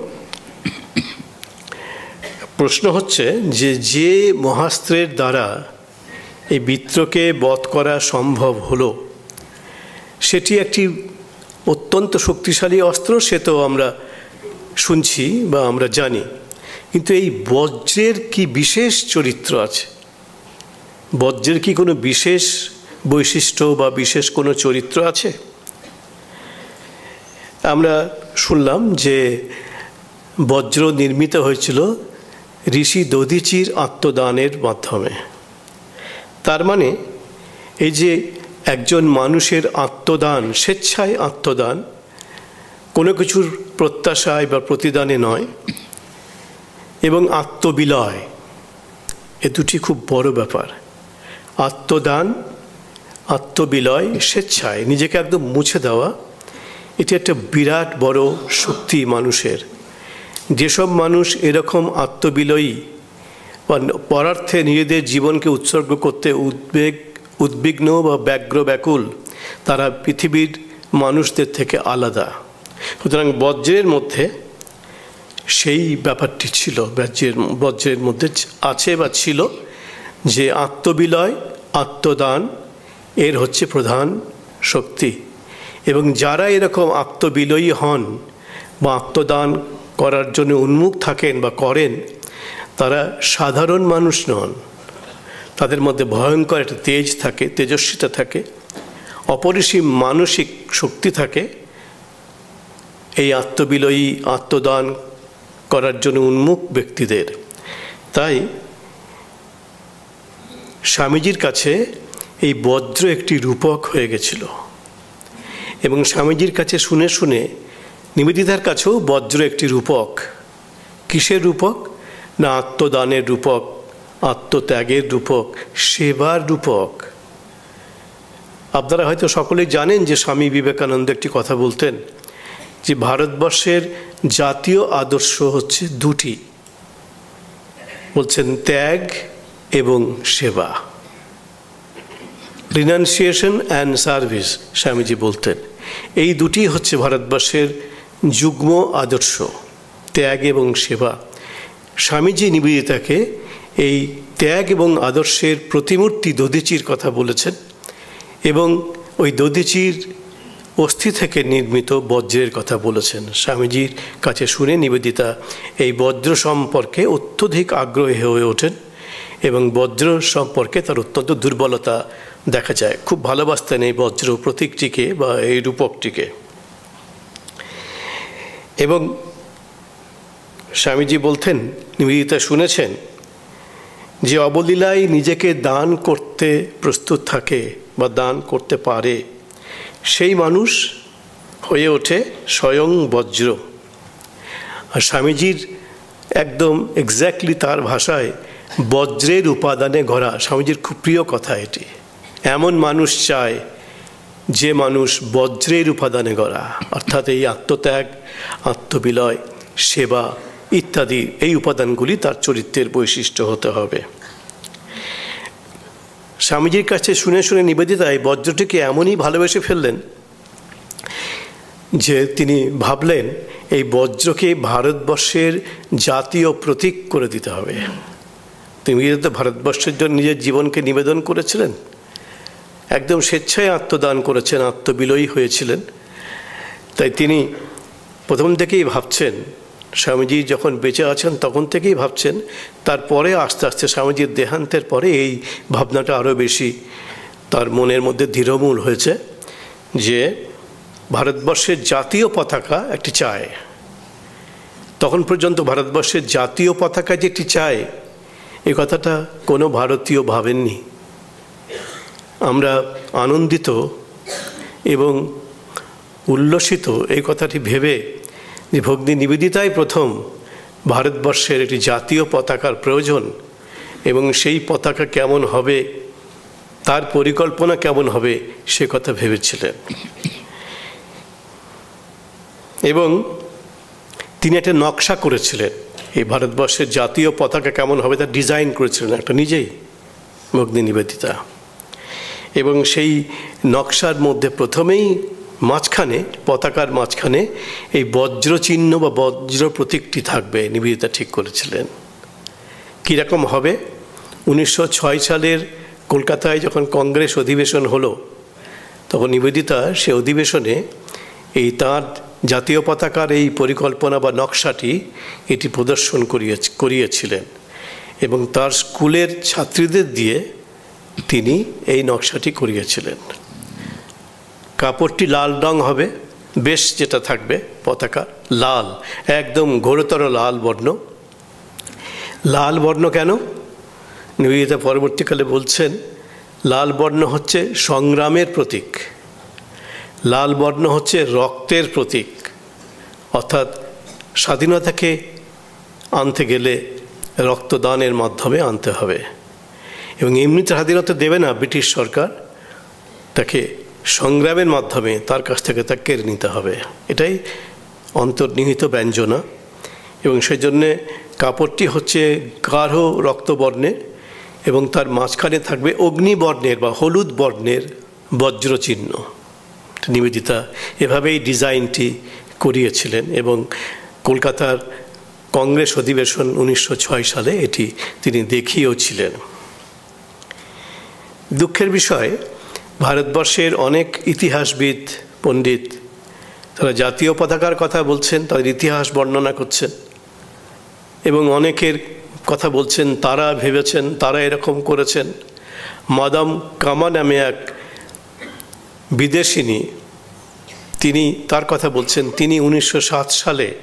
প্রশ্ন হচ্ছে যে যে মহাস্ত্রের দ্বারা এই বিত্রকে বধ করা সম্ভব হলো, সেটি একটি অত্যন্ত শক্তিশালী অস্ত্র, সে তো আমরা শুনছি বা আমরা জানি। কিন্তু এই বজ্রের কি বিশেষ চরিত্র আছে? বজ্রের কি কোনো বিশেষ বৈশিষ্ট্য বা বিশেষ কোনো চরিত্র আছে? আমরা শুনলাম যে বজ্র নির্মিত হয়েছিল ঋষি দধিচির আত্মদানের মাধ্যমে। তার মানে এই যে একজন মানুষের আত্মদান, স্বেচ্ছায় আত্মদান, কোনো কিছুর প্রত্যাশায় বা প্রতিদানে নয়, এবং আত্মবিলয়, এ দুটি খুব বড় ব্যাপার। আত্মদান, আত্মবিলয়, স্বেচ্ছায়, নিজেকে একদম মুছে দেওয়া এটি একটা বিরাট বড় শক্তি মানুষের। যেসব মানুষ এরকম আত্মবিলয়ী পরার্থে নিজেদের জীবনকে উৎসর্গ করতে উদ্বেগ, উদ্বিগ্ন বা ব্যগ্র ব্যাকুল, তারা পৃথিবীর মানুষদের থেকে আলাদা। সুতরাং বজ্রের মধ্যে সেই ব্যাপারটি ছিল, বজ্রের বজ্রের মধ্যে আছে বা ছিল যে আত্মবিলয়, আত্মদান এর হচ্ছে প্রধান শক্তি। এবং যারা এরকম আত্মবিলয়ী হন বা আত্মদান করার জন্য উন্মুখ থাকেন বা করেন, তারা সাধারণ মানুষ নন। তাদের মধ্যে ভয়ঙ্কর একটা তেজ থাকে, তেজস্বিতা থাকে, অপরিসীম মানসিক শক্তি থাকে। এই আত্মবিলয়ী, আত্মদান করার জন্য উন্মুখ ব্যক্তিদের। তাই স্বামীজির কাছে এই বজ্র একটি রূপক হয়ে গেছিল। এবং স্বামীজির কাছে শুনে শুনে নিবেদিতার কাছেও বজ্র একটি রূপক। কিসের রূপক? না আত্মদানের রূপক, আত্মত্যাগের রূপক, সেবার রূপক। আপনারা হয়তো সকলেই জানেন যে স্বামী বিবেকানন্দ একটি কথা বলতেন যে ভারতবর্ষের জাতীয় আদর্শ হচ্ছে দুটি। বলছেন ত্যাগ এবং সেবা। রিনান্সিয়েশন অ্যান্ড সার্ভিস স্বামীজি বলতেন। এই দুটি হচ্ছে ভারতবর্ষের যুগ্ম আদর্শ, ত্যাগ এবং সেবা। স্বামীজি নিবেদিতাকে এই ত্যাগ এবং আদর্শের প্রতিমূর্তি দধিচির কথা বলেছেন এবং ওই দধিচির অস্থি থেকে নির্মিত বজ্রের কথা বলেছেন। স্বামীজির কাছে শুনে নিবেদিতা এই বজ্র সম্পর্কে অত্যধিক আগ্রহী হয়ে ওঠেন এবং বজ্র সম্পর্কে তার অত্যন্ত দুর্বলতা দেখা যায়, খুব ভালোবাসতেন এই বজ্র প্রতীকটিকে বা এই রূপকটিকে। এবং স্বামীজি বলতেন, নিবেদিতা শুনেছেন, যে অবলীলায় নিজেকে দান করতে প্রস্তুত থাকে বা দান করতে পারে, সেই মানুষ হয়ে ওঠে স্বয়ং বজ্র। আর স্বামীজির একদম এক্স্যাক্টলি তার ভাষায় বজ্রের উপাদানে গড়া, স্বামীজির খুব প্রিয় কথা এটি। এমন মানুষ চায় যে মানুষ বজ্রের উপাদানে গড়া, অর্থাৎ এই আত্মত্যাগ, আত্মবিলয়, সেবা ইত্যাদি এই উপাদানগুলি তার চরিত্রের বৈশিষ্ট্য হতে হবে। স্বামীজির কাছে শুনে শুনে নিবেদিতা এই বজ্রটিকে এমনই ভালোবেসে ফেললেন যে তিনি ভাবলেন এই বজ্রকে ভারতবর্ষের জাতীয় প্রতীক করে দিতে হবে। তিনি তো ভারতবর্ষের জন্য নিজের জীবনকে নিবেদন করেছিলেন। একদম স্বেচ্ছায় আত্মদান করেছেন, আত্মবিলয়ী হয়েছিলেন। তাই তিনি প্রথম থেকেই ভাবছেন, স্বামীজি যখন বেঁচে আছেন তখন থেকেই ভাবছেন, তারপরে আস্তে আস্তে স্বামীজির দেহান্তের পরে এই ভাবনাটা আরও বেশি তার মনের মধ্যে দৃঢ়মূল হয়েছে যে ভারতবর্ষের জাতীয় পতাকা একটি চায়। তখন পর্যন্ত ভারতবর্ষের জাতীয় পতাকা যে একটি চায়, এ কথাটা কোনো ভারতীয় ভাবেননি। আমরা আনন্দিত এবং উল্লসিত এই কথাটি ভেবে যে ভগ্নী নিবেদিতাই প্রথম ভারতবর্ষের একটি জাতীয় পতাকার প্রয়োজন এবং সেই পতাকা কেমন হবে, তার পরিকল্পনা কেমন হবে সে কথা ভেবেছিলেন। এবং তিনি একটা নকশা করেছিলেন। এই ভারতবর্ষের জাতীয় পতাকা কেমন হবে তা ডিজাইন করেছিলেন একটা নিজেই ভগ্নী নিবেদিতা। এবং সেই নকশার মধ্যে প্রথমেই মাঝখানে, পতাকার মাঝখানে এই বজ্র চিহ্ন বা বজ্র প্রতীকটি থাকবে, নিবেদিতা ঠিক করেছিলেন। কীরকম হবে? উনিশশো ছয় সালের কলকাতায় যখন কংগ্রেস অধিবেশন হলো, তখন নিবেদিতা সে অধিবেশনে এই তাঁর জাতীয় পতাকার এই পরিকল্পনা বা নকশাটি এটি প্রদর্শন করিয়ে, করিয়েছিলেন এবং তার স্কুলের ছাত্রীদের দিয়ে তিনি এই নকশাটি করিয়েছিলেন। কাপড়টি লাল রং হবে, বেশ যেটা থাকবে, পতাকা লাল, একদম ঘোরতর লাল বর্ণ। লাল বর্ণ কেন? নিবেদিতা পরবর্তীকালে বলছেন, লাল বর্ণ হচ্ছে সংগ্রামের প্রতীক। লাল বর্ণ হচ্ছে রক্তের প্রতীক। অর্থাৎ স্বাধীনতাকে আনতে গেলে রক্তদানের মাধ্যমে আনতে হবে। এবং এমনিতে স্বাধীনতা দেবে না ব্রিটিশ সরকার, তাকে সংগ্রামের মাধ্যমে তার কাছ থেকে তা কেড়ে নিতে হবে। এটাই অন্তর্নিহিত ব্যঞ্জনা। এবং সেই জন্যে কাপড়টি হচ্ছে গাঢ় রক্তবর্ণের এবং তার মাঝখানে থাকবে অগ্নিবর্ণের বা হলুদ বর্ণের বজ্রচিহ্ন। নিবেদিতা এভাবেই ডিজাইনটি করিয়েছিলেন এবং কলকাতার কংগ্রেস অধিবেশন উনিশশো ছয় সালে এটি তিনি দেখিয়েও ছিলেন। দুঃখের বিষয়, ভারতবর্ষের অনেক ইতিহাসবিদ, পণ্ডিত, তারা জাতীয় পতাকার কথা বলছেন, তাদের ইতিহাস বর্ণনা করছেন এবং অনেকের কথা বলছেন, তারা ভেবেছেন, তারা এরকম করেছেন। মাদাম কামা নামে এক বিদেশিনী, তিনি তার কথা বলছেন, তিনি উনিশশো সাত সালে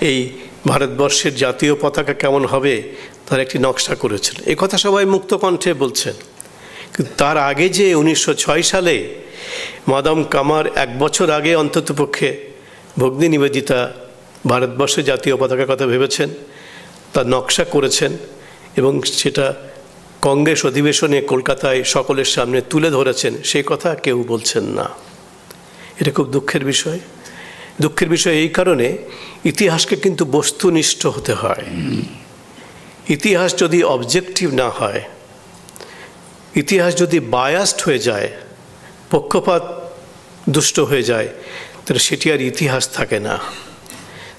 এই ভারতবর্ষের জাতীয় পতাকা কেমন হবে, তার একটি নকশা করেছেন। এ কথা সবাই মুক্ত কণ্ঠে বলছেন। তার আগে যে উনিশশো ছয় সালে মাদাম কামার এক বছর আগে অন্ততপক্ষে ভগ্নি নিবেদিতা ভারতবর্ষের জাতীয় পতাকার কথা ভেবেছেন, তার নকশা করেছেন এবং সেটা কংগ্রেস অধিবেশনে কলকাতায় সকলের সামনে তুলে ধরেছেন সেই কথা কেউ বলছেন না। এটা খুব দুঃখের বিষয়। দুঃখের বিষয় এই কারণে ইতিহাসকে কিন্তু বস্তুনিষ্ঠ হতে হয়। ইতিহাস যদি অবজেক্টিভ না হয় ইতিহাস যদি বায়াস্ট হয়ে যায়, পক্ষপাত দুষ্ট হয়ে যায়, তাহলে সেটি আর ইতিহাস থাকে না।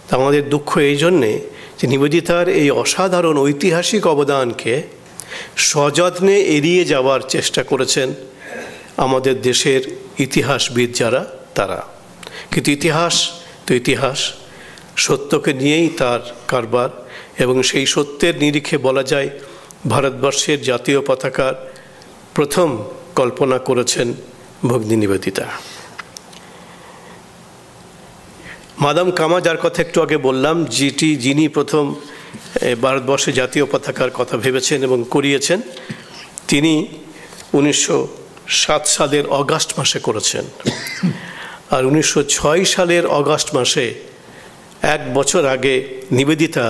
তা আমাদের দুঃখ এই জন্যে যে নিবেদিতার এই অসাধারণ ঐতিহাসিক অবদানকে সযত্নে এড়িয়ে যাওয়ার চেষ্টা করেছেন আমাদের দেশের ইতিহাসবিদ যারা, তারা। কিন্তু ইতিহাস তো ইতিহাস। সত্যকে নিয়েই তার কারবার এবং সেই সত্যের নিরিখে বলা যায় ভারতবর্ষের জাতীয় পতাকার প্রথম কল্পনা করেছেন ভগ্নী নিবেদিতা। মাদাম কামা, যার কথা একটু আগে বললাম, যেটি যিনি প্রথম ভারতবর্ষে জাতীয় পতাকার কথা ভেবেছেন এবং করিয়েছেন, তিনি উনিশশো সাত সালের অগাস্ট মাসে করেছেন। আর উনিশশো ছয় সালের অগাস্ট মাসে, এক বছর আগে নিবেদিতা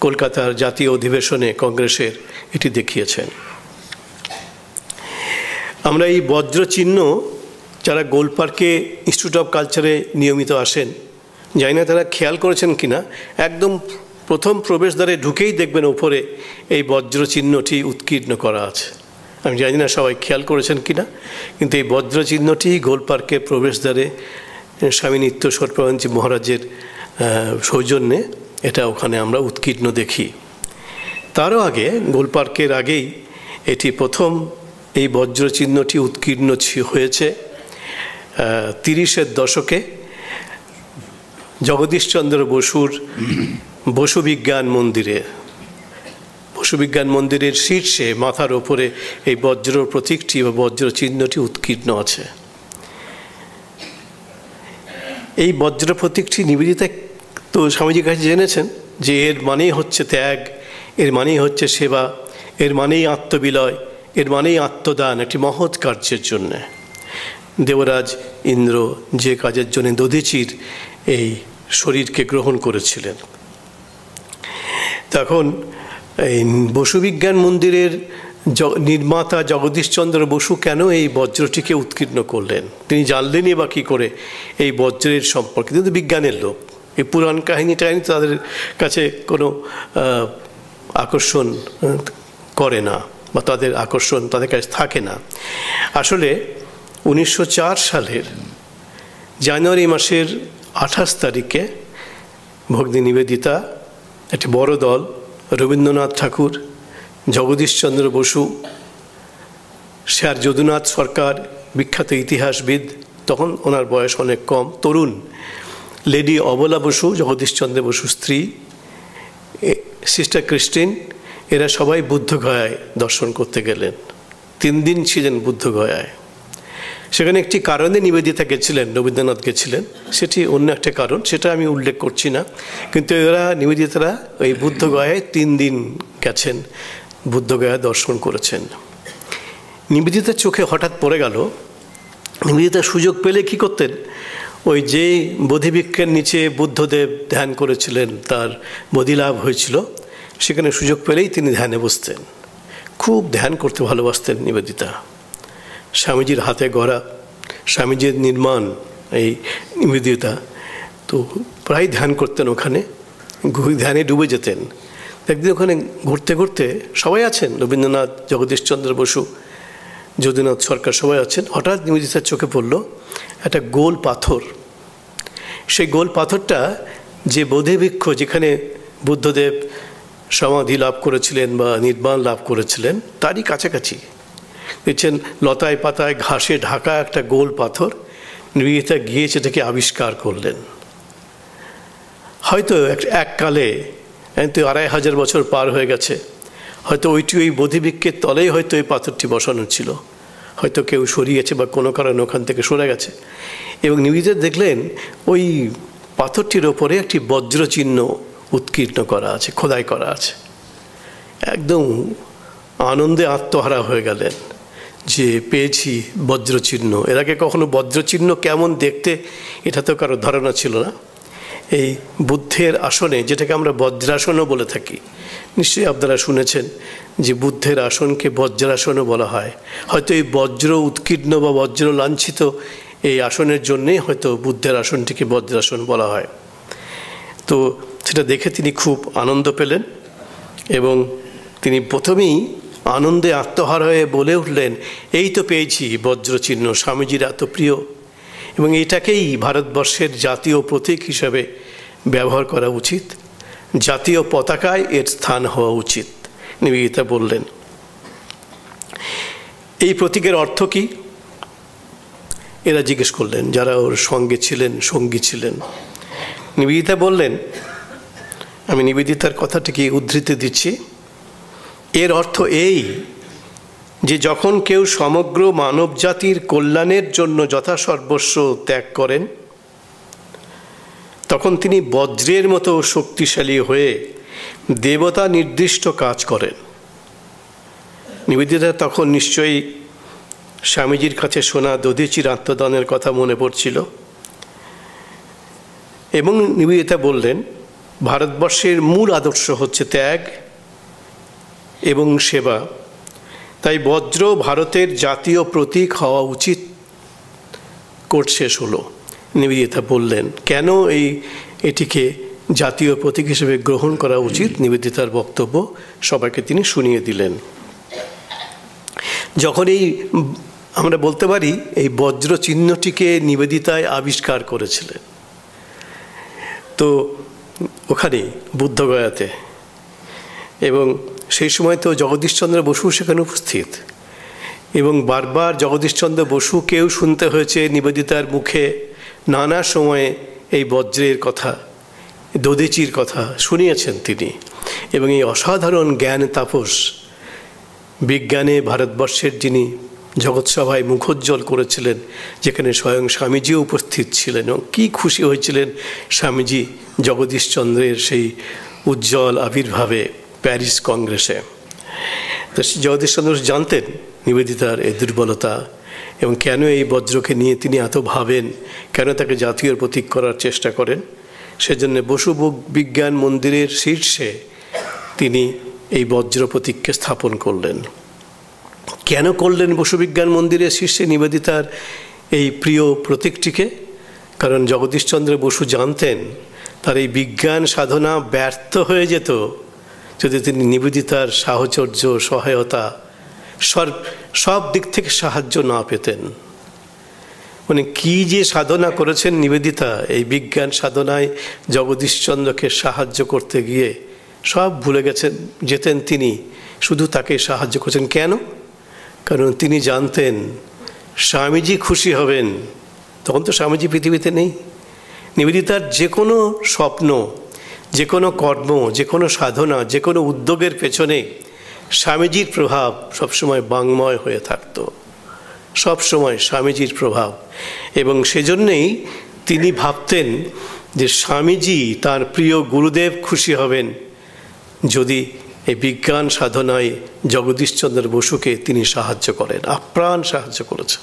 কলকাতার জাতীয় অধিবেশনে কংগ্রেসের এটি দেখিয়েছেন। আমরা এই বজ্র চিহ্ন যারা গোলপার্কে ইনস্টিটিউট অফ কালচারে নিয়মিত আসেন, জানি না তারা খেয়াল করেছেন কিনা, একদম প্রথম প্রবেশদ্বারে ঢুকেই দেখবেন উপরে এই বজ্র চিহ্নটি উৎকীর্ণ করা আছে। আমি জানি না সবাই খেয়াল করেছেন কি না কিন্তু এই বজ্র চিহ্নটি গোলপার্কের প্রবেশদ্বারে স্বামী নিত্য সরপ্রবঞ্চী মহারাজের সৌজন্যে এটা ওখানে আমরা উৎকীর্ণ দেখি। তারও আগে গোলপার্কের আগেই এটি প্রথম এই বজ্র চিহ্নটি উৎকীর্ণ হয়েছে তিরিশের দশকে। জগদীশচন্দ্র বসুর বসুবিজ্ঞান মন্দিরে, বসুবিজ্ঞান মন্দিরের শীর্ষে মাথার ওপরে এই বজ্র প্রতীকটি বা বজ্র চিহ্নটি উৎকীর্ণ আছে। এই বজ্র প্রতীকটি নিবেদিতা তো স্বামীজির কাছে জেনেছেন যে এর মানেই হচ্ছে ত্যাগ, এর মানেই হচ্ছে সেবা, এর মানেই আত্মবিলয় এর মানেই আত্মদান একটি মহৎ কার্যের জন্যে। দেবরাজ ইন্দ্র যে কাজের জন্য দধিচির এই শরীরকে গ্রহণ করেছিলেন। তখন এই বসুবিজ্ঞান মন্দিরের নির্মাতা জগদীশচন্দ্র বসু কেন এই বজ্রটিকে উৎকীর্ণ করলেন? তিনি জানলেনই বা কী করে এই বজ্রের সম্পর্কে। কিন্তু বিজ্ঞানের লোক। এই পুরাণ কাহিনী তাদের কাছে কোনো আকর্ষণ করে না। বা তাদের আকর্ষণ তাদের কাছে থাকে না। আসলে উনিশশো চার সালের জানুয়ারি মাসের আঠাশ তারিখে ভগ্নী নিবেদিতা একটি বড় দল, রবীন্দ্রনাথ ঠাকুর জগদীশচন্দ্র বসু, স্যার যদুনাথ সরকার, বিখ্যাত ইতিহাসবিদ, তখন ওনার বয়স অনেক কম, তরুণ, লেডি অবলা বসু জগদীশচন্দ্র বসু স্ত্রী সিস্টার ক্রিস্টিন এরা সবাই বুদ্ধগয়ায় দর্শন করতে গেলেন। তিন দিন ছিলেন বুদ্ধগয়ায়। সেখানে একটি কারণে নিবেদিতা গেছিলেন, রবীন্দ্রনাথ গেছিলেন। সেটি অন্য একটা কারণ, সেটা আমি উল্লেখ করছি না। কিন্তু এরা, নিবেদিতারা ওই বুদ্ধগয়ায় তিন দিন গেছেন, বুদ্ধগয়া দর্শন করেছেন। নিবেদিতার চোখে হঠাৎ পড়ে গেল, নিবেদিতা সুযোগ পেলে কি করতেন? ওই যে বোধিবৃক্ষের নিচে বুদ্ধদেব ধ্যান করেছিলেন, তার বোধিলাভ হয়েছিল সেখানে সুযোগ পেলেই তিনি ধ্যানে বসতেন। খুব ধ্যান করতে ভালোবাসতেন নিবেদিতা। স্বামীজির হাতে গড়া, স্বামীজির নির্মাণ, এই নিবেদিতা তো প্রায় ধ্যান করতেন ওখানে ধ্যানে ডুবে যেতেন। একদিন ওখানে ঘুরতে ঘুরতে সবাই আছেন, রবীন্দ্রনাথ, জগদীশচন্দ্র বসু, যদুনাথ সরকার সবাই আছেন। হঠাৎ নিবেদিতার চোখে পড়ল একটা গোল পাথর। সেই গোল পাথরটা যে বোধেবৃক্ষ যেখানে বুদ্ধদেব সমাধি লাভ করেছিলেন বা নির্বাণ লাভ করেছিলেন, তারই কাছাকাছি। দেখছেন, লতায় পাতায় ঘাসে ঢাকা একটা গোল পাথর নিবেদিতা গিয়ে সেটাকে আবিষ্কার করলেন। হয়তো এককালে তো আড়াই হাজার বছর পার হয়ে গেছে। হয়তো ওইটি ওই বোধিবৃক্ষের তলেই হয়তো এই পাথরটি বসানো ছিল। হয়তো কেউ সরিয়েছে বা কোনো কারণে ওখান থেকে সরে গেছে। এবং নিবেদিতা দেখলেন, ওই পাথরটির ওপরে একটি বজ্রচিহ্ন উৎকীর্ণ করা আছে, খোদাই করা আছে। একদম আনন্দে আত্মহারা হয়ে গেলেন যে পেয়েছি বজ্রচিহ্ন। এর আগে কখনো বজ্রচিহ্ন কেমন দেখতে এটা তো কারও ধারণা ছিল না। এই বুদ্ধের আসনে, যেটাকে আমরা বজ্রাসনও বলে থাকি, নিশ্চয়ই আপনারা শুনেছেন যে বুদ্ধের আসনকে বজ্রাসনও বলা হয়। হয়তো এই বজ্র উৎকীর্ণ বা বজ্র লাঞ্ছিত এই আসনের জন্যেই হয়তো বুদ্ধের আসনটিকে বজ্রাসন বলা হয়। তো সেটা দেখে তিনি খুব আনন্দ পেলেন এবং তিনি প্রথমেই আনন্দে আত্মহার হয়ে বলে উঠলেন, এই তো পেয়েছি বজ্রচিহ্ন, স্বামীজির এত প্রিয়। এবং এটাকেই ভারতবর্ষের জাতীয় প্রতীক হিসাবে ব্যবহার করা উচিত। জাতীয় পতাকায় এর স্থান হওয়া উচিত। নিবেদিতা বললেন। এই প্রতীকের অর্থ কি? এরা জিজ্ঞেস করলেন, যারা ওর সঙ্গে ছিলেন, সঙ্গী ছিলেন? নিবেদিতা বললেন আমি নিবেদিতার কথাটিকে উদ্ধৃতি দিচ্ছি। এর অর্থ এই যে যখন কেউ সমগ্র মানব জাতির কল্যাণের জন্য যথাসর্বস্ব ত্যাগ করেন, তখন তিনি বজ্রের মতো শক্তিশালী হয়ে দেবতা নির্দিষ্ট কাজ করেন। নিবেদিতা তখন নিশ্চয়ই স্বামীজির কাছে শোনা দধিচির আত্মদানের কথা মনে পড়ছিল। এবং নিবেদিতা বললেন ভারতবর্ষের মূল আদর্শ হচ্ছে ত্যাগ এবং সেবা। তাই বজ্র ভারতের জাতীয় প্রতীক হওয়া উচিত কোর্ট শেষ হলো। নিবেদিতা বললেন, কেন এই, এটিকে জাতীয় প্রতীক হিসেবে গ্রহণ করা উচিত? নিবেদিতার বক্তব্য সবাইকে তিনি শুনিয়ে দিলেন। যখন এই, আমরা বলতে পারি, এই বজ্র চিহ্নটিকে নিবেদিতায় আবিষ্কার করেছিলেন, তো ওখানে বুদ্ধগয়াতে। এবং সেই সময় তো জগদীশচন্দ্র বসু সেখানে উপস্থিত। এবং বারবার জগদীশচন্দ্র বসুকেও শুনতে হয়েছে নিবেদিতার মুখে নানা সময়ে এই বজ্রের কথা, দদিচির কথা শুনিয়েছেন তিনি। এবং এই অসাধারণ জ্ঞান তাপস বিজ্ঞানে ভারতবর্ষের যিনি জগৎসভায় মুখোজ্জ্বল করেছিলেন, যেখানে স্বয়ং স্বামীজিও উপস্থিত ছিলেন। এবং কী খুশি হয়েছিলেন স্বামীজি জগদীশচন্দ্রের সেই উজ্জ্বল আবির্ভাবে প্যারিস কংগ্রেসে। তো জগদীশচন্দ্র জানতেন নিবেদিতার এই দুর্বলতা এবং কেন এই বজ্রকে নিয়ে তিনি এত ভাবেন, কেন তাকে জাতীয় প্রতীক করার চেষ্টা করেন। সেজন্য বসু বিজ্ঞান মন্দিরের শীর্ষে তিনি এই বজ্র প্রতীককে স্থাপন করলেন। কেন করলেন বসুবিজ্ঞান মন্দিরের শীর্ষে নিবেদিতার এই প্রিয় প্রতীকটিকে? কারণ জগদীশচন্দ্র বসু জানতেন তার এই বিজ্ঞান সাধনা ব্যর্থ হয়ে যেত যদি তিনি নিবেদিতার সাহচর্য, সহায়তা সব সব দিক থেকে সাহায্য না পেতেন। মানে কি যে সাধনা করেছেন নিবেদিতা, এই বিজ্ঞান সাধনায় জগদীশচন্দ্রকে সাহায্য করতে গিয়ে সব ভুলে গেছেন, যেতেন তিনি, শুধু তাকে সাহায্য করছেন। কেন? কারণ তিনি জানতেন, স্বামীজি খুশি হবেন। তখন তো স্বামীজি পৃথিবীতে নেই। নিবেদিতার যে কোনো স্বপ্ন যে কোনো কর্ম যে কোনো সাধনা যে কোনো উদ্যোগের পেছনে স্বামীজির প্রভাব সবসময় বাংময় হয়ে থাকত। সবসময় স্বামীজির প্রভাব। এবং সেজন্যেই তিনি ভাবতেন যে স্বামীজি তার প্রিয় গুরুদেব খুশি হবেন। যদি এই বিজ্ঞান সাধনায় জগদীশচন্দ্র বসুকে তিনি সাহায্য করেন, আপ্রাণ সাহায্য করেছেন।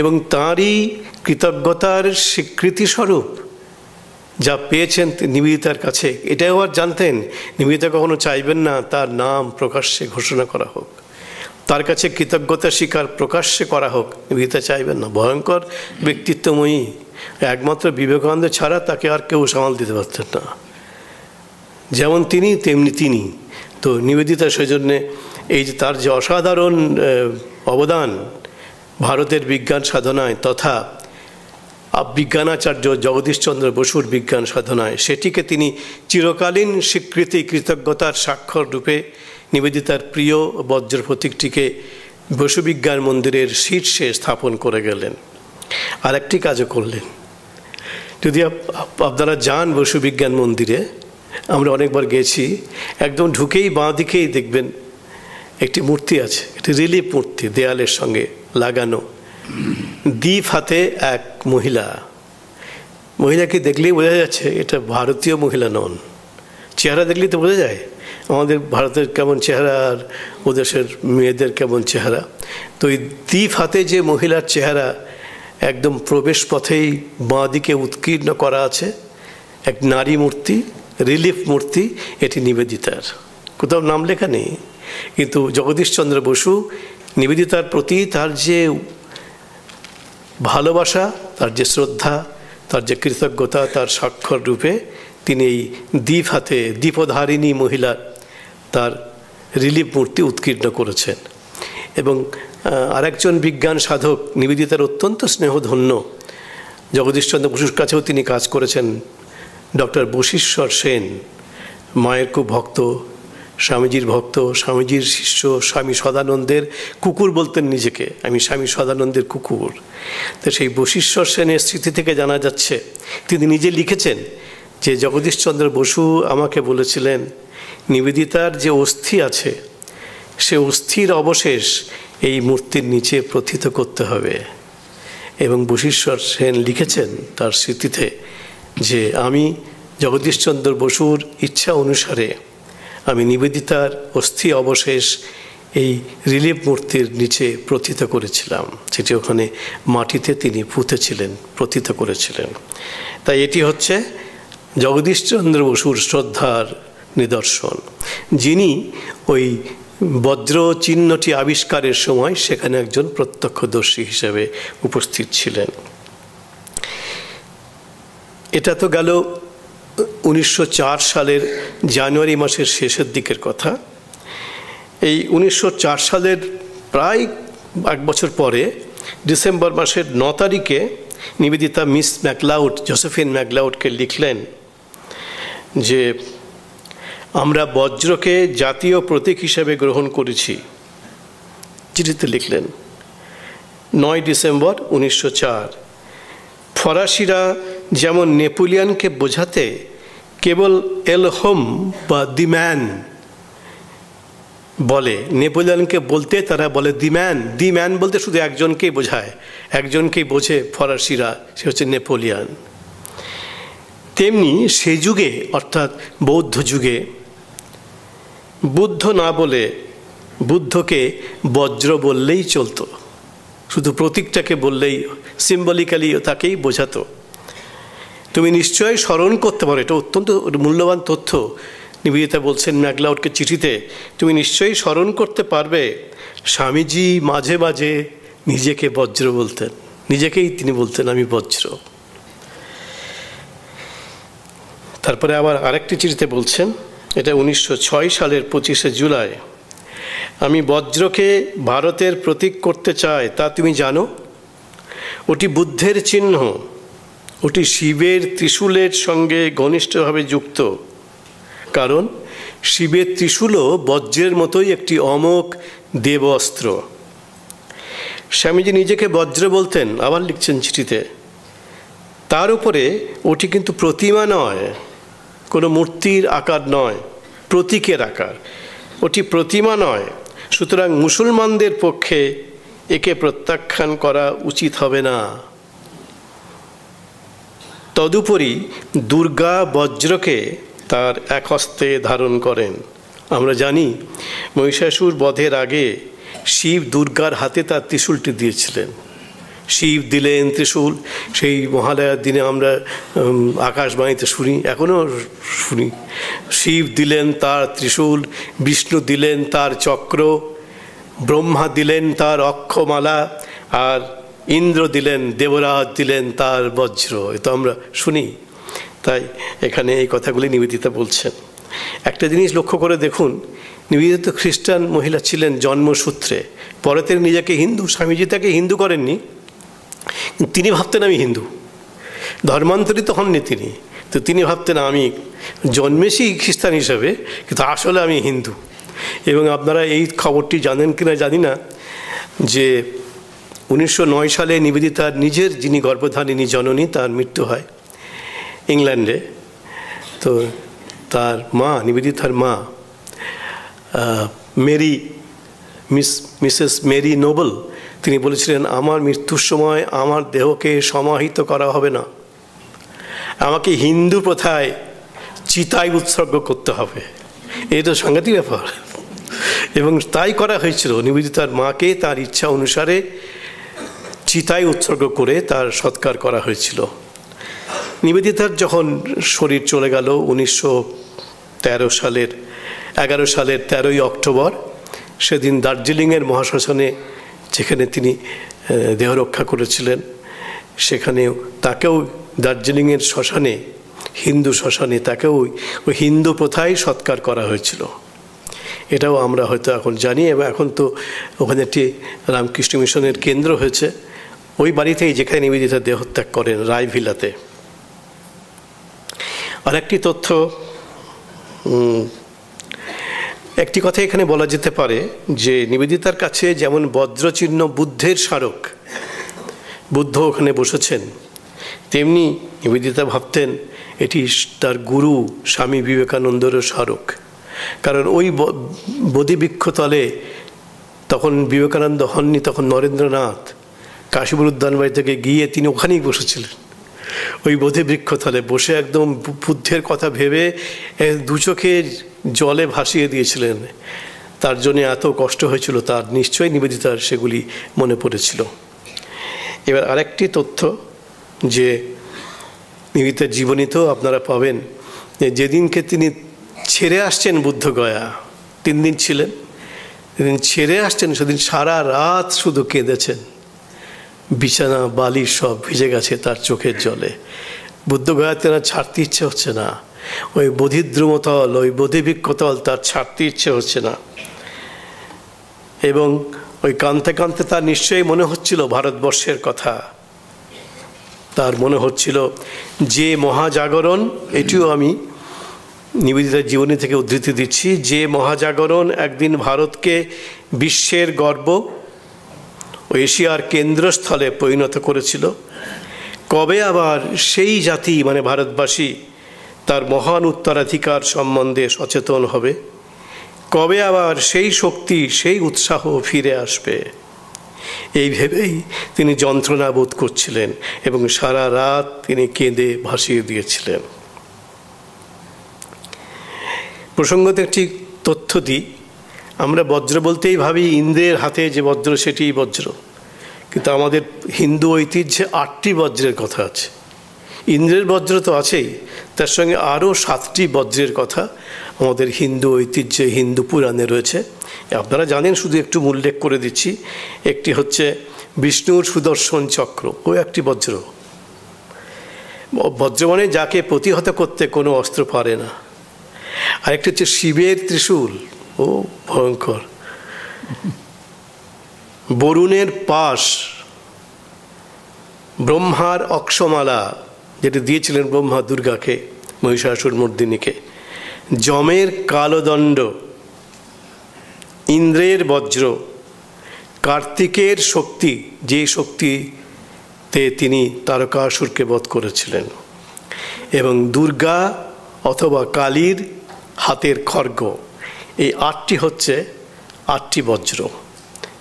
এবং তাঁরই কৃতজ্ঞতার স্বীকৃতিস্বরূপ যা পেয়েছেন নিবেদিতার কাছে, এটাও আর জানতেন, নিবেদিতা কখনো চাইবেন না তার নাম প্রকাশ্যে ঘোষণা করা হোক। তার কাছে কৃতজ্ঞতা স্বীকার প্রকাশ্যে করা হোক, নিবেদিতা চাইবেন না। ভয়ঙ্কর ব্যক্তিত্বময়ী, একমাত্র বিবেকানন্দ ছাড়া তাকে আর কেউ সামাল দিতে পারতেন না। যেমন তিনি, তেমনি তিনি। তো নিবেদিতা সেজন্যে এই যে তার যে অসাধারণ অবদান ভারতের বিজ্ঞান সাধনায় তথা বিজ্ঞানাচার্য জগদীশচন্দ্র বসুর বিজ্ঞান সাধনায় সেটিকে তিনি চিরকালীন স্বীকৃতি কৃতজ্ঞতার স্বাক্ষর রূপে নিবেদিতার প্রিয় বজ্র প্রতীকটিকে বসু বিজ্ঞান মন্দিরের শীর্ষে স্থাপন করে গেলেন। আর একটি কাজও করলেন। যদি আপনারা যান বসু বিজ্ঞান মন্দিরে আমরা অনেকবার গেছি, একদম ঢুকেই বাঁ দিকেই দেখবেন একটি মূর্তি আছে, একটি রিলিফ মূর্তি দেয়ালের সঙ্গে লাগানো। দ্বীপ হাতে এক মহিলা। মহিলাকে দেখলেই বোঝা যাচ্ছে এটা ভারতীয় মহিলা নন। চেহারা দেখলেই তো বোঝা যায়, আমাদের ভারতের কেমন চেহারা আর ওদেশের মেয়েদের কেমন চেহারা। তো এই দ্বীপ হাতে যে মহিলার চেহারা একদম প্রবেশ পথেই বাঁ দিকে উৎকীর্ণ করা আছে, এক নারী মূর্তি। রিলিফ মূর্তি এটি নিবেদিতার। কোথাও নাম লেখা নেই। কিন্তু জগদীশচন্দ্র বসু নিবেদিতার প্রতি তার যে ভালোবাসা, তার যে শ্রদ্ধা, তার যে কৃতজ্ঞতা, তার স্বাক্ষর রূপে তিনি এই দ্বীপ হাতে, দ্বীপধারিণী মহিলা তার রিলিফ মূর্তি উৎকীর্ণ করেছেন। এবং আরেকজন বিজ্ঞান সাধক, নিবেদিতার অত্যন্ত স্নেহধন্য জগদীশচন্দ্র বসুর কাছেও তিনি কাজ করেছেন ডক্টর বশিশ্বর সেন, মায়ের খুব ভক্ত, স্বামীজির ভক্ত, স্বামীজির শিষ্য, স্বামী সদানন্দের কুকুর বলতেন নিজেকে আমি স্বামী সদানন্দের কুকুর। তো সেই বশিশ্বর সেনের স্মৃতি থেকে জানা যাচ্ছে, তিনি নিজে লিখেছেন যে জগদীশচন্দ্র বসু আমাকে বলেছিলেন, নিবেদিতার যে অস্থি আছে, সে অস্থির অবশেষ এই মূর্তির নিচে প্রথিত করতে হবে। এবং বশিশ্বর সেন লিখেছেন তার স্মৃতিতে যে আমি জগদীশচন্দ্র বসুর ইচ্ছা অনুসারে আমি নিবেদিতার অস্থি অবশেষ এই রিলিফ মূর্তির নিচে প্রথিত করেছিলাম। সেটি ওখানে মাটিতে তিনি পুঁতেছিলেন, প্রথিত করেছিলেন। তাই এটি হচ্ছে জগদীশচন্দ্র বসুর শ্রদ্ধার নিদর্শন। যিনি ওই বজ্র চিহ্নটি আবিষ্কারের সময় সেখানে একজন প্রত্যক্ষদর্শী হিসেবে উপস্থিত ছিলেন। এটা তো গেল উনিশশো চার সালের জানুয়ারি মাসের শেষের দিকের কথা। এই উনিশশো চার সালের প্রায় এক বছর পরে ডিসেম্বর মাসের ন তারিখে নিবেদিতা মিস ম্যাকলাউড, জোসেফিন ম্যাকলাউডকে লিখলেন যে, আমরা বজ্রকে জাতীয় প্রতীক হিসেবে গ্রহণ করেছি। চিঠিতে লিখলেন, নয় ডিসেম্বর উনিশশো চার, ফরাসিরা যেমন নেপোলিয়ানকে বোঝাতে কেবল এলহোম বা দি ম্যান বলে, নেপোলিয়ানকে বলতে তারা বলে দি ম্যান। দি ম্যান বলতে শুধু একজনকেই বোঝায়, একজনকেই বোঝে ফরাসিরা, সে হচ্ছে নেপোলিয়ান। তেমনি সে যুগে, অর্থাৎ বৌদ্ধ যুগে, বুদ্ধ না বলে বুদ্ধকে বজ্র বললেই চলতো। শুধু প্রতীকটাকে বললেই, সিম্বলিক্যালি তাকেই বোঝাতো। তুমি নিশ্চয়ই স্মরণ করতে পারো, এটা অত্যন্ত মূল্যবান তথ্য। নিবেদিতা বলছেন ম্যাকলাউডকে চিঠিতে, তুমি নিশ্চয়ই স্মরণ করতে পারবে। স্বামীজি মাঝে মাঝে নিজেকে বজ্র বলতেন। নিজেকেই তিনি বলতেন, আমি বজ্র। তারপরে আবার আরেকটি চিঠিতে বলছেন, এটা উনিশশো ছয় সালের পঁচিশে জুলাই। আমি বজ্রকে ভারতের প্রতীক করতে চাই, তা তুমি জানো? ওটি বুদ্ধের চিহ্ন। ওটি শিবের ত্রিশূলের সঙ্গে ঘনিষ্ঠভাবে যুক্ত। কারণ শিবের ত্রিশূলও বজ্রের মতোই একটি অমোক দেব অস্ত্র স্বামীজি নিজেকে বজ্র বলতেন, আবার লিখছেন চিঠিতে। তার উপরে ওটি কিন্তু প্রতিমা নয়, কোনো মূর্তির আকার নয়, প্রতীকের আকার। ওটি প্রতিমা নয়, সুতরাং মুসলমানদের পক্ষে একে প্রত্যাখ্যান করা উচিত হবে না। তদুপরি দুর্গা বজ্রকে তার এক হস্তে ধারণ করেন। আমরা জানি মহিষাসুর বধের আগে শিব দুর্গার হাতে তার ত্রিশূলটি দিয়েছিলেন। শিব দিলেন ত্রিশূল, সেই মহালয়ার দিনে আমরা আকাশবাণীতে শুনি এখনও শুনি। শিব দিলেন তার ত্রিশূল, বিষ্ণু দিলেন তার চক্র, ব্রহ্মা দিলেন তার অক্ষমালা, আর ইন্দ্র দিলেন, দেবরাজ দিলেন, তার বজ্র, এ তো আমরা শুনি। তাই এখানে এই কথাগুলি নিবেদিতা বলছেন। একটা জিনিস লক্ষ্য করে দেখুন, নিবেদিত খ্রিস্টান মহিলা ছিলেন জন্মসূত্রে। পরে তিনি নিজেকে হিন্দু, স্বামীজি তাকে হিন্দু করেননি। তিনি ভাবতেন আমি হিন্দু। ধর্মান্তরিত হননি তিনি। তো তিনি ভাবতেন আমি জন্মেছি খ্রিস্টান হিসাবে, কিন্তু আসলে আমি হিন্দু। এবং আপনারা এই খবরটি জানেন কিনা জানি না যে উনিশশো নয় সালে নিবেদিতার নিজের যিনি গর্ভধারিণী জননী, তার মৃত্যু হয় ইংল্যান্ডে। তো তার মা, নিবেদিতার মা Mary, Miss, Mrs Mary Noble, তিনি বলেছিলেন, আমার মৃত্যুর সময় আমার দেহকে সমাহিত করা হবে না। আমাকে হিন্দু প্রথায় চিতায় উৎসর্গ করতে হবে। এই তো সাংঘাতিক ব্যাপার। এবং তাই করা হয়েছিল। নিবেদিতার মাকে তার ইচ্ছা অনুসারে চিতায় উৎসর্গ করে তার সৎকার করা হয়েছিল। নিবেদিতার যখন শরীর চলে গেল উনিশশো তেরো সালের, এগারো সালের তেরোই অক্টোবর, সেদিন দার্জিলিংয়ের মহাশ্মশানে যেখানে তিনি দেহ রক্ষা করেছিলেন, সেখানেও তাকেও দার্জিলিংয়ের শ্মশানে, হিন্দু শ্মশানে তাকেও ওই হিন্দু প্রথায় সৎকার করা হয়েছিল। এটাও আমরা হয়তো এখন জানি এবং এখন তো ওখানে একটি রামকৃষ্ণ মিশনের কেন্দ্র হয়েছে। ওই বাড়িতেই যেখানে নিবেদিতা দেহত্যাগ করেন, রায়ভিলাতে। আরেকটি তথ্য একটি কথা এখানে বলা যেতে পারে যে নিবেদিতার কাছে যেমন বজ্রচিহ্ন বুদ্ধের স্মারক, বুদ্ধ ওখানে বসেছেন, তেমনি নিবেদিতা ভাবতেন এটি তার গুরু স্বামী বিবেকানন্দেরও স্মারক। কারণ ওই ব- বোধিবৃক্ষতলে তখন বিবেকানন্দ হননি, তখন নরেন্দ্রনাথ কাশীপুর উদ্যানবাড়ি থেকে গিয়ে তিনি ওখানেই বসেছিলেন। ওই বোধি বৃক্ষতলে বসে একদম বুদ্ধের কথা ভেবে দু চোখের জলে ভাসিয়ে দিয়েছিলেন। তার জন্য এত কষ্ট হয়েছিল, তার নিশ্চয়ই নিবেদিতার সেগুলি মনে পড়েছিল। এবার আরেকটি তথ্য যে নিবেদিতার জীবনীতেও আপনারা পাবেন যেদিনকে তিনি ছেড়ে আসছেন বুদ্ধগয়া তিন দিন ছিলেন। যেদিন ছেড়ে আসছেন, সেদিন সারা রাত শুধু কেঁদেছেন। বিছানা, বালি সব ভিজে গেছে তার চোখের জলে। বুদ্ধগয়াতে না ছাড়তে ইচ্ছে হচ্ছে না। ওই বোধিদ্রুমতল, ওই বোধিভিক্ষতল তার ছাড়তে ইচ্ছে হচ্ছে না। এবং ওই কানতে কানতে তার নিশ্চয়ই মনে হচ্ছিল ভারতবর্ষের কথা। তার মনে হচ্ছিল যে মহাজাগরণ, এটিও আমি নিবেদিতার জীবনী থেকে উদ্ধৃতি দিচ্ছি, যে মহাজাগরণ একদিন ভারতকে বিশ্বের গর্ব ও এশিয়ার কেন্দ্রস্থলে পরিণত করেছিল। কবে আবার সেই জাতি মানে ভারতবাসী, তার মহান উত্তরাধিকার সম্বন্ধে সচেতন হবে? কবে আবার সেই শক্তি, সেই উৎসাহ ফিরে আসবে? এই ভেবেই তিনি যন্ত্রণা বোধ করছিলেন এবং সারা রাত তিনি কেঁদে ভাসিয়ে দিয়েছিলেন। প্রসঙ্গত একটি তথ্য দিই। আমরা বজ্র বলতেই ভাবি, ইন্দ্রের হাতে যে বজ্র, সেটিই বজ্র। কিন্তু আমাদের হিন্দু ঐতিহ্যে আটটি বজ্রের কথা আছে। ইন্দ্রের বজ্র তো আছেই, তার সঙ্গে আরও সাতটি বজ্রের কথা আমাদের হিন্দু ঐতিহ্যে, হিন্দু পুরাণে রয়েছে। আপনারা জানেন, শুধু একটু উল্লেখ করে দিচ্ছি। একটি হচ্ছে বিষ্ণুর সুদর্শন চক্র, ও একটি বজ্র। বজ্র মানে যাকে প্রতিহত করতে কোনো অস্ত্র পারে না। আরেকটি হচ্ছে শিবের ত্রিশূল। ও ভয়ঙ্কর। বরুণের পাশ, ব্রহ্মার অক্ষমালা, যেটি দিয়েছিলেন ব্রহ্মা দুর্গাকে, মহিষাসুর মর্দিনীকে, যমের কালদণ্ড, ইন্দ্রের বজ্র, কার্তিকের শক্তি, যে শক্তিতে তিনি তারকাসুরকে বধ করেছিলেন, এবং দুর্গা অথবা কালীর হাতের খর্গ এই আটটি হচ্ছে আটটি বজ্র।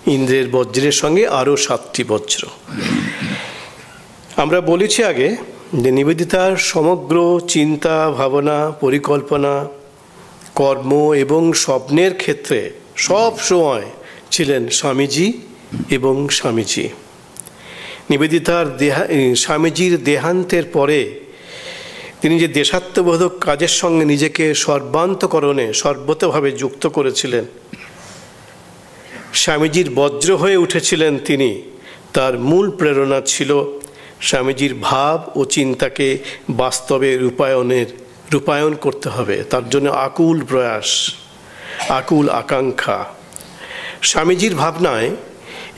ইন্দ্রের বজ্রের সঙ্গে আরও সাতটি বজ্র। আমরা বলেছি আগে যে নিবেদিতার সমগ্র চিন্তা, ভাবনা, পরিকল্পনা, কর্ম এবং স্বপ্নের ক্ষেত্রে সব সময় ছিলেন স্বামীজি এবং স্বামীজি। নিবেদিতার দেহা, স্বামীজির দেহান্তের পরে তিনি যে দেশাত্মবোধক কাজের সঙ্গে নিজেকে সর্বান্তকরণে সর্বতভাবে যুক্ত করেছিলেন, স্বামীজির বজ্র হয়ে উঠেছিলেন তিনি, তার মূল প্রেরণা ছিল স্বামীজির ভাব ও চিন্তাকে বাস্তবে রূপায়ণের, রূপায়ণ করতে হবে, তার জন্য আকুল প্রয়াস, আকুল আকাঙ্ক্ষা। স্বামীজির ভাবনায়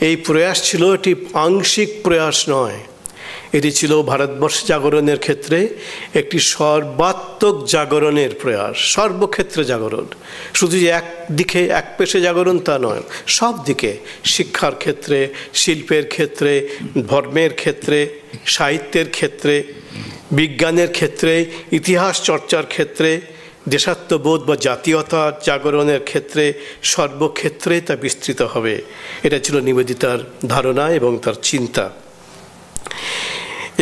এই প্রয়াস ছিল এটি আংশিক প্রয়াস নয় এটি ছিল ভারতবর্ষ জাগরণের ক্ষেত্রে একটি সর্বাত্মক জাগরণের প্রয়াস, সর্বক্ষেত্রে জাগরণ। শুধু যে এক দিকে এক পেশে জাগরণ তা নয়, সব দিকে শিক্ষার ক্ষেত্রে, শিল্পের ক্ষেত্রে, ধর্মের ক্ষেত্রে, সাহিত্যের ক্ষেত্রে, বিজ্ঞানের ক্ষেত্রে, ইতিহাস চর্চার ক্ষেত্রে, দেশাত্মবোধ বা জাতীয়তা জাগরণের ক্ষেত্রে সর্বক্ষেত্রে তা বিস্তৃত হবে। এটা ছিল নিবেদিতার ধারণা এবং তার চিন্তা।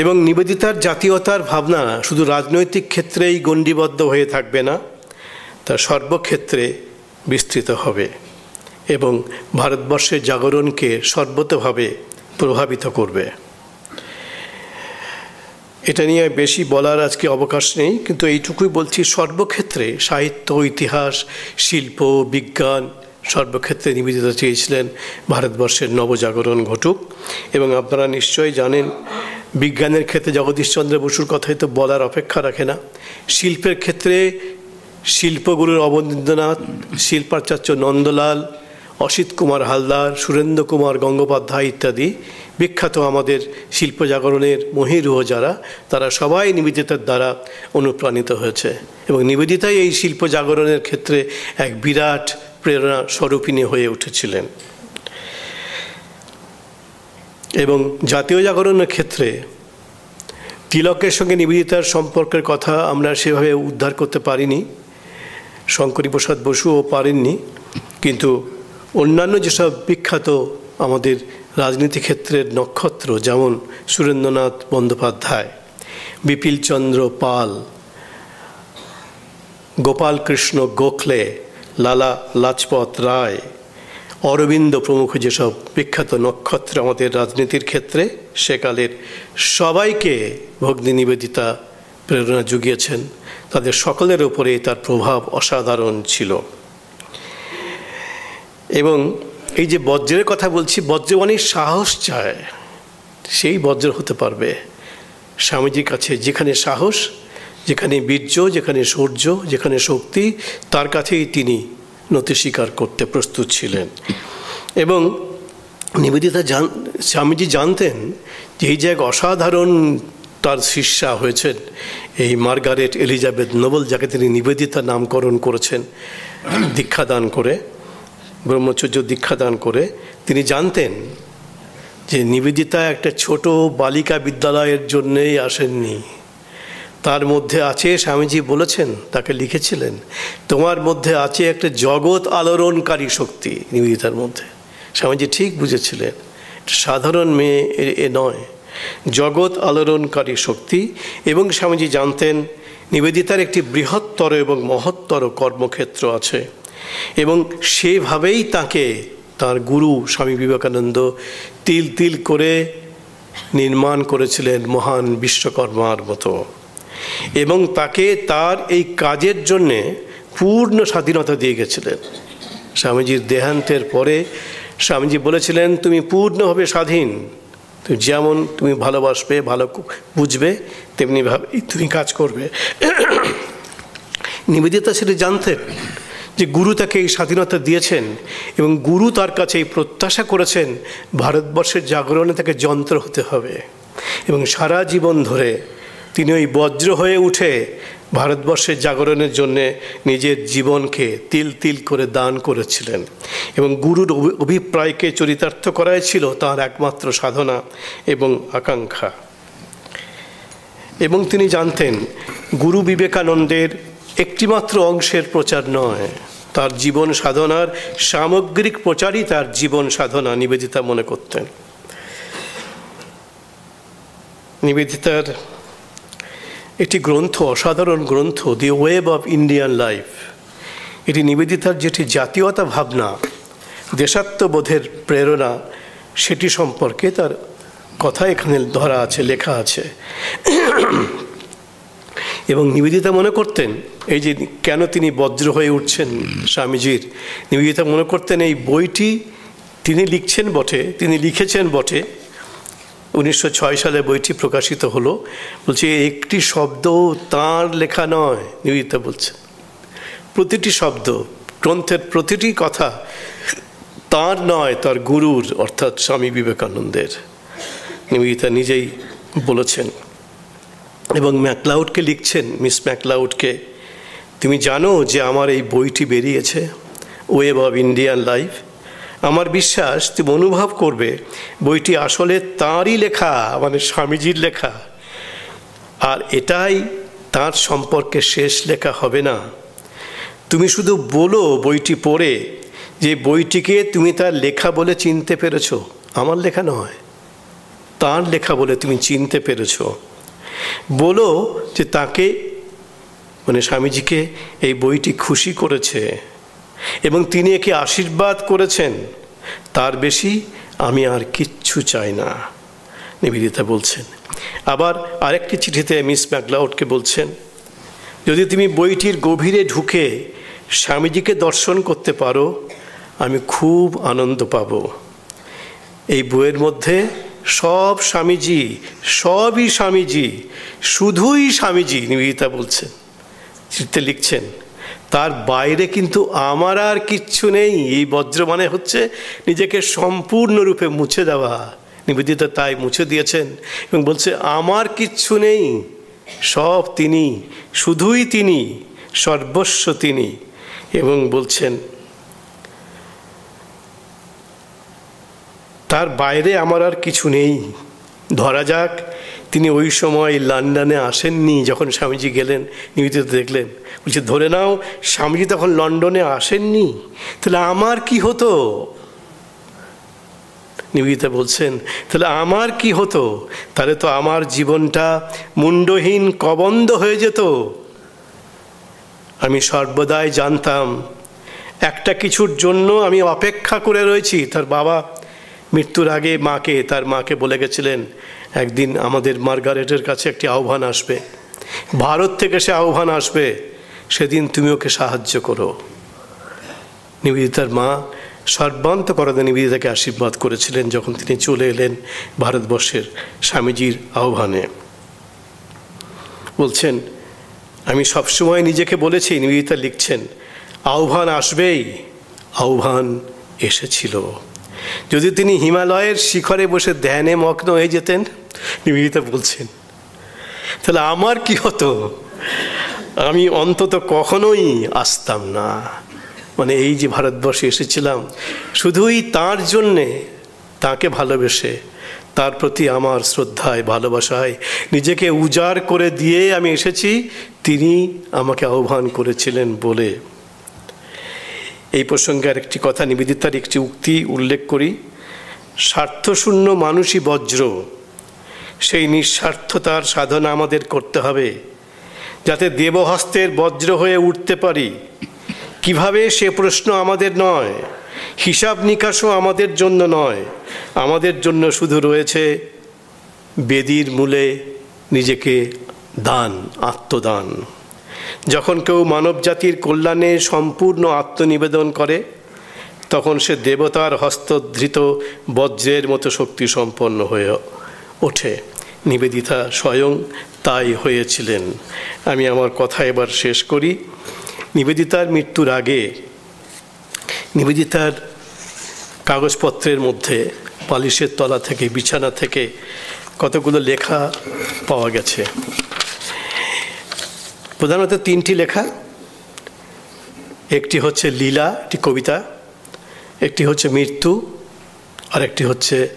এবং নিবেদিতার জাতীয়তার ভাবনা শুধু রাজনৈতিক ক্ষেত্রেই গণ্ডিবদ্ধ হয়ে থাকবে না, তা সর্বক্ষেত্রে বিস্তৃত হবে এবং ভারতবর্ষের জাগরণকে সর্বতভাবে প্রভাবিত করবে। এটা নিয়ে বেশি বলার আজকে অবকাশ নেই, কিন্তু এইটুকুই বলছি সর্বক্ষেত্রে সাহিত্য, ইতিহাস, শিল্প, বিজ্ঞান সর্বক্ষেত্রে নিবেদিত চেয়েছিলেন ভারতবর্ষের নবজাগরণ ঘটুক। এবং আপনারা নিশ্চয়ই জানেন, বিজ্ঞানের ক্ষেত্রে জগদীশচন্দ্র বসুর কথাই তো বলার অপেক্ষা রাখে না। শিল্পের ক্ষেত্রে শিল্পগুরুর অবনীন্দ্রনাথ, শিল্পাচার্য নন্দলাল, অসিত কুমার হালদার, সুরেন্দ্র কুমার গঙ্গোপাধ্যায় ইত্যাদি বিখ্যাত আমাদের শিল্প জাগরণের মহিরুহ যারা, তারা সবাই নিবেদিতার দ্বারা অনুপ্রাণিত হয়েছে। এবং নিবেদিতাই এই শিল্প জাগরণের ক্ষেত্রে এক বিরাট প্রেরণা স্বরূপিনী হয়ে উঠেছিলেন। এবং জাতীয় জাগরণের ক্ষেত্রে তিলকের সঙ্গে নিবেদিতার সম্পর্কের কথা আমরা সেভাবে উদ্ধার করতে পারিনি। শঙ্করী প্রসাদ বসুও পারেননি। কিন্তু অন্যান্য যেসব বিখ্যাত আমাদের রাজনীতি ক্ষেত্রের নক্ষত্র, যেমন সুরেন্দ্রনাথ বন্দ্যোপাধ্যায়, বিপিলচন্দ্র পাল, গোপালকৃষ্ণ গোখলে লালা লাজপত রায়, অরবিন্দ প্রমুখ যেসব বিখ্যাত নক্ষত্র আমাদের রাজনীতির ক্ষেত্রে, সেকালের সবাইকে ভগ্নি নিবেদিতা প্রেরণা জুগিয়েছেন তাদের সকলের ওপরে তার প্রভাব অসাধারণ ছিল। এবং এই যে বজ্রের কথা বলছি, বজ্র অনেক সাহস চায়। সেই বজ্র হতে পারবে। স্বামীজির কাছে যেখানে সাহস যেখানে বীর্য, যেখানে সৌর্য, যেখানে শক্তি, তার কাছেই তিনি নতি স্বীকার করতে প্রস্তুত ছিলেন। এবং নিবেদিতা জান, স্বামীজি জানতেন যে এই যে এক অসাধারণ তার শিষ্যা হয়েছেন, এই মার্গারেট এলিজাবেথ নোবেল, যাকে তিনি নিবেদিতা নামকরণ করেছেন, দীক্ষাদান করে, ব্রহ্মচর্য দীক্ষাদান করে, তিনি জানতেন যে নিবেদিতা একটা ছোট বালিকা বিদ্যালয়ের জন্যেই আসেননি। তার মধ্যে আছে, স্বামীজি বলেছেন, তাকে লিখেছিলেন, তোমার মধ্যে আছে একটা জগৎ আলোড়নকারী শক্তি নিবেদিতার মধ্যে। স্বামীজি ঠিক বুঝেছিলেন সাধারণ মেয়ে এ নয়। জগৎ আলোড়নকারী শক্তি, এবং স্বামীজি জানতেন, নিবেদিতার একটি বৃহত্তর এবং মহত্তর কর্মক্ষেত্র আছে, এবং সেভাবেই তাকে তার গুরু স্বামী বিবেকানন্দ তিল তিল করে নির্মাণ করেছিলেন মহান বিশ্বকর্মার মতো। এবং তাকে তার এই কাজের জন্যে পূর্ণ স্বাধীনতা দিয়ে গেছিলেন। স্বামীজির দেহান্তের পরে স্বামীজি বলেছিলেন, তুমি পূর্ণভাবে স্বাধীন। তুমি যেমন তুমি ভালোবাসবে, ভালো বুঝবে তেমনিভাবে তুমি কাজ করবে। নিবেদিতা সেটা জানতেন যে গুরু তাকে এই স্বাধীনতা দিয়েছেন এবং গুরু তার কাছে এই প্রত্যাশা করেছেন, ভারতবর্ষের জাগরণে তাকে যন্ত্র হতে হবে এবং সারা জীবন ধরে তিনি ওই বজ্র হয়ে উঠে ভারতবর্ষের জাগরণের জন্যে নিজের জীবনকে তিল তিল করে দান করেছিলেন। এবং গুরুর অভিপ্রায়কে চরিতার্থ করাই ছিল তার একমাত্র সাধনা এবং আকাঙ্ক্ষা। এবং তিনি জানতেন, গুরু বিবেকানন্দের একটিমাত্র অংশের প্রচার নয়। তার জীবন সাধনার সামগ্রিক প্রচারই তার জীবন সাধনা, নিবেদিতা মনে করতেন। নিবেদিতার একটি গ্রন্থ, অসাধারণ গ্রন্থ the web of Indian life এটি নিবেদিতার যেটি জাতীয়তা ভাবনা, দেশাত্মবোধের প্রেরণা, সেটি সম্পর্কে তার কথা এখানে ধরা আছে, লেখা আছে। এবং নিবেদিতা মনে করতেন, এই যে কেন তিনি বজ্র হয়ে উঠছেন স্বামীজির, নিবেদিতা মনে করতেন এই বইটি তিনি লিখছেন বটে, তিনি লিখেছেন বটে উনিশশো ছয় সালে বইটি প্রকাশিত হলো। বলছে, একটি শব্দ তার লেখা নয় নিবেদিতা বলছেন। প্রতিটি শব্দ, গ্রন্থের প্রতিটি কথা তার নয়, তার গুরুর, অর্থাৎ স্বামী বিবেকানন্দের। নিবেদিতা নিজেই বলেছেন। এবং ম্যাকলাউডকে লিখছেন, মিস ম্যাকলাউডকে, তুমি জানো যে আমার এই বইটি বেরিয়েছে, ওয়েব অব ইন্ডিয়ান লাইফ আমার বিশ্বাস, তুমি অনুভব করবে, বইটি আসলে তাঁরই লেখা মানে স্বামীজির লেখা। আর এটাই তার সম্পর্কে শেষ লেখা হবে না। তুমি শুধু বলো বইটি পড়ে যে বইটিকে তুমি তার লেখা বলে চিনতে পেরেছ। আমার লেখা নয়, তার লেখা বলে তুমি চিনতে পেরেছ। বলো যে তাকে মানে স্বামীজিকে এই বইটি খুশি করেছে। এবং তিনি একে আশীর্বাদ করেছেন। তার বেশি আমি আর কিচ্ছু চাই না, নিবেদিতা বলছেন। আবার আরেকটি চিঠিতে মিস ম্যাকলাউডকে বলছেন, যদি তুমি বইটির গভীরে ঢুকে স্বামীজিকে দর্শন করতে পারো, আমি খুব আনন্দ পাব। এই বইয়ের মধ্যে সব স্বামীজি, সবই স্বামীজি, শুধুই স্বামীজি, নিবেদিতা বলছেন। চিঠিতে লিখছেন তার বাইরে কিন্তু আমার আর কিচ্ছু নেই। এই বজ্র মানে হচ্ছে নিজেকে সম্পূর্ণরূপে মুছে দেওয়া। নিবেদিতা তাই মুছে দিয়েছেন এবং বলছে, আমার কিচ্ছু নেই। সব তিনি, শুধুই তিনি, সর্বস্ব তিনি। এবং বলছেন, তার বাইরে আমার আর কিছু নেই। ধরা যাক তিনি ওই সময় লন্ডনে আসেননি, যখন স্বামীজি গেলেন নিবেদিত দেখলেন। বলছে, ধরে নাও, স্বামীজি তখন লন্ডনে আসেননি, তাহলে আমার কি হতো? নিবেদিতা বলছেন, তাহলে আমার কি হতো? তাহলে তো আমার জীবনটা মুন্ডহীন কবন্ধ হয়ে যেত। আমি সর্বদাই জানতাম, একটা কিছুর জন্য আমি অপেক্ষা করে রয়েছি। তার বাবা মৃত্যুর আগে মাকে, তার মাকে বলে গেছিলেন একদিন আমাদের মার্গারেটের কাছে একটি আহ্বান আসবে। ভারত থেকে সে আহ্বান আসবে, সেদিন তুমি ওকে সাহায্য করো। নিবেদিতার মা সর্বান্তকরণে নিবেদিতাকে আশীর্বাদ করেছিলেন যখন তিনি চলে এলেন ভারতবর্ষের স্বামীজির আহ্বানে। বলছেন, আমি সবসময় নিজেকে বলেছি, নিবেদিতা লিখছেন, আহ্বান আসবেই, আহ্বান এসেছিল। যদি তিনি হিমালয়ের শিখরে বসে ধ্যানে মগ্ন হয়ে যেতেন, নিবেদিতা বলছেন, তাহলে আমার কি হতো? আমি অন্তত কখনোই আসতাম না। মানে এই যে ভারতবর্ষে এসেছিলাম, শুধুই তার জন্যে তাকে ভালোবেসে, তার প্রতি আমার শ্রদ্ধায়, ভালোবাসায়, নিজেকে উজাড় করে দিয়ে আমি এসেছি, তিনি আমাকে আহ্বান করেছিলেন বলে এই প্রসঙ্গে আরেকটি কথা নিবেদিতার একটি উক্তি উল্লেখ করি। স্বার্থশূন্য মানুষই বজ্র। সেই নিঃস্বার্থতার সাধনা আমাদের করতে হবে। যাতে দেবহস্তের বজ্র হয়ে উঠতে পারি। কীভাবে সে প্রশ্ন আমাদের নয়, হিসাব নিকাশও আমাদের জন্য নয়। আমাদের জন্য শুধু রয়েছে বেদির মূলে নিজেকে দান, আত্মদান। যখন কেউ মানব জাতির কল্যাণে সম্পূর্ণ আত্মনিবেদন করে, তখন সে দেবতার হস্তধৃত বজ্রের মতো শক্তি সম্পন্ন হয়ে ওঠে। নিবেদিতা স্বয়ং তাই হয়েছিলেন। আমি আমার কথা এবার শেষ করি। নিবেদিতার মৃত্যুর আগে, নিবেদিতার কাগজপত্রের মধ্যে, পালিশের তলা থেকে, বিছানা থেকে কতগুলো লেখা পাওয়া গেছে। প্রধানত তিনটি লেখা। একটি হচ্ছে লীলা, একটি কবিতা, একটি হচ্ছে মৃত্যু, আর একটি হচ্ছে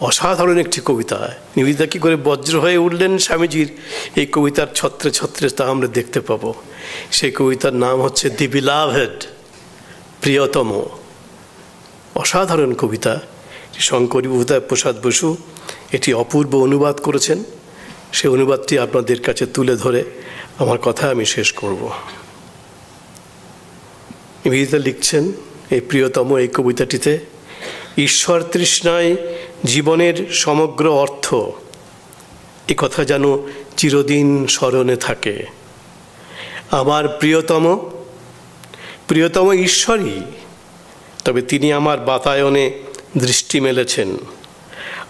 অসাধারণ একটি কবিতা। নিবেদিতা কী করে বজ্র হয়ে উঠলেন স্বামীজির? এই কবিতার ছত্রে ছত্রে তা আমরা দেখতে পাবো। সেই কবিতার নাম হচ্ছে দি বিলাভেড, প্রিয়তম। অসাধারণ কবিতা। শঙ্করী প্রসাদ বসু এটি অপূর্ব অনুবাদ করেছেন। সেই অনুবাদটি আপনাদের কাছে তুলে ধরে আমার কথা আমি শেষ করব। নিবেদিতা লিখছেন এই প্রিয়তম এই কবিতাটিতে, ঈশ্বর তৃষ্ণায় জীবনের সমগ্র অর্থ, এ কথা যেন চিরদিন স্মরণে থাকে। আমার প্রিয়তম প্রিয়তম ঈশ্বরই, তবে তিনি আমার বাতায়নে দৃষ্টি মেলেছেন।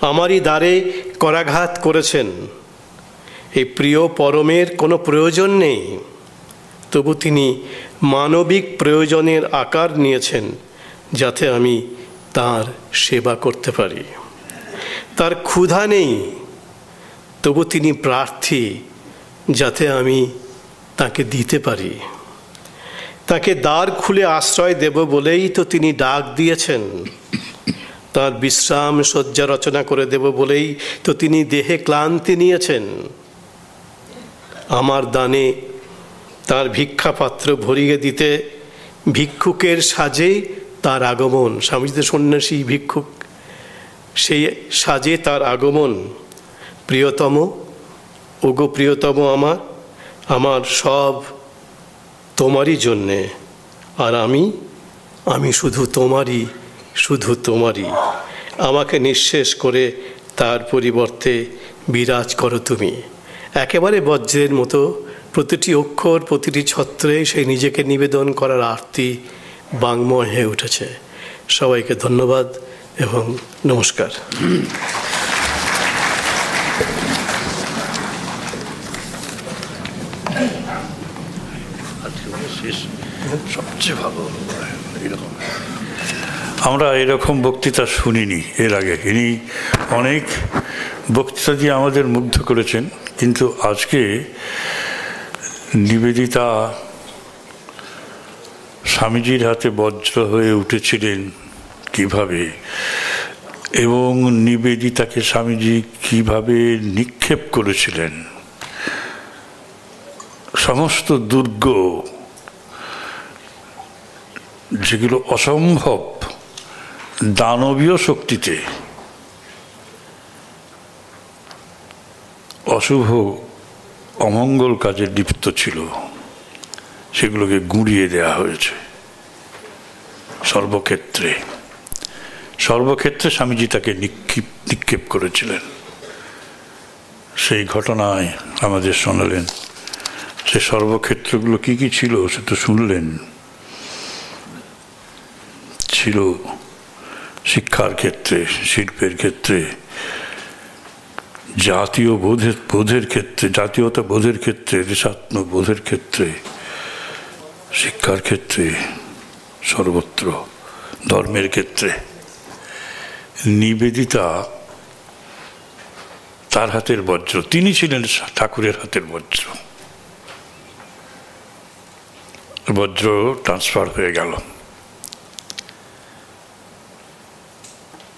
আমারই দ্বারে করাঘাত করেছেন। এই প্রিয় পরমের কোনো প্রয়োজন নেই। তবু তিনি মানবিক প্রয়োজনের আকার নিয়েছেন, যাতে আমি তার সেবা করতে পারি। তার ক্ষুধা নেই। তবু তিনি প্রার্থী, যাতে আমি তাকে দিতে পারি। তাকে দ্বার খুলে আশ্রয় দেব বলেই তো তিনি ডাক দিয়েছেন। তার বিশ্রাম শয্যা রচনা করে দেব বলেই তো তিনি দেহে ক্লান্তি নিয়েছেন। আমার দানে তার ভিক্ষাপাত্র ভরিয়ে দিতে ভিক্ষুকের সাজে তার আগমন। স্বামীজিতে সন্ন্যাসী, ভিক্ষুক। সেই সাজে তার আগমন। প্রিয়তম, ওগো প্রিয়তম আমার আমার সব তোমারই জন্যে। আর আমি আমি শুধু তোমারই শুধু তোমারই। আমাকে নিঃশেষ করে তার পরিবর্তে বিরাজ করো তুমি। একেবারে বজ্রের মতো প্রতিটি অক্ষর, প্রতিটি ছত্রে সেই নিজেকে নিবেদন করার আরতি বাংময় হয়ে উঠেছে। সবাইকে ধন্যবাদ এবং নমস্কার। সবচেয়ে ভালো আমরা এরকম বক্তৃতা শুনিনি এর আগে। ইনি অনেক বক্তৃতা দিয়ে আমাদের মুগ্ধ করেছেন, কিন্তু আজকে নিবেদিতা স্বামীজির হাতে বজ্র হয়ে উঠেছিলেন কীভাবে? এবং নিবেদিতাকে স্বামীজি কীভাবে নিক্ষেপ করেছিলেন? সমস্ত দুর্গ, যেগুলো অসম্ভব দানবীয় শক্তিতে অশুভ, অমঙ্গল কাজে লিপ্ত ছিল। সেগুলোকে গুঁড়িয়ে দেয়া হয়েছে। সর্বক্ষেত্রে সর্বক্ষেত্রে স্বামীজি তাকে নিক্ষেপ নিক্ষেপ করেছিলেন। সেই ঘটনায় আমাদের শোনালেন, সে সর্বক্ষেত্রগুলো কি কি ছিল সে তো শুনলেন। ছিল শিক্ষার ক্ষেত্রে, শিল্পের ক্ষেত্রে জাতীয় বোধের বোধের ক্ষেত্রে, জাতীয়তা বোধের ক্ষেত্রে দেশাত্ম বোধের ক্ষেত্রে, শিক্ষার ক্ষেত্রে, সর্বত্র, ধর্মের ক্ষেত্রে। নিবেদিতা তার হাতের বজ্র, তিনি ছিলেন ঠাকুরের হাতের বজ্র। বজ্র ট্রান্সফার হয়ে গেল।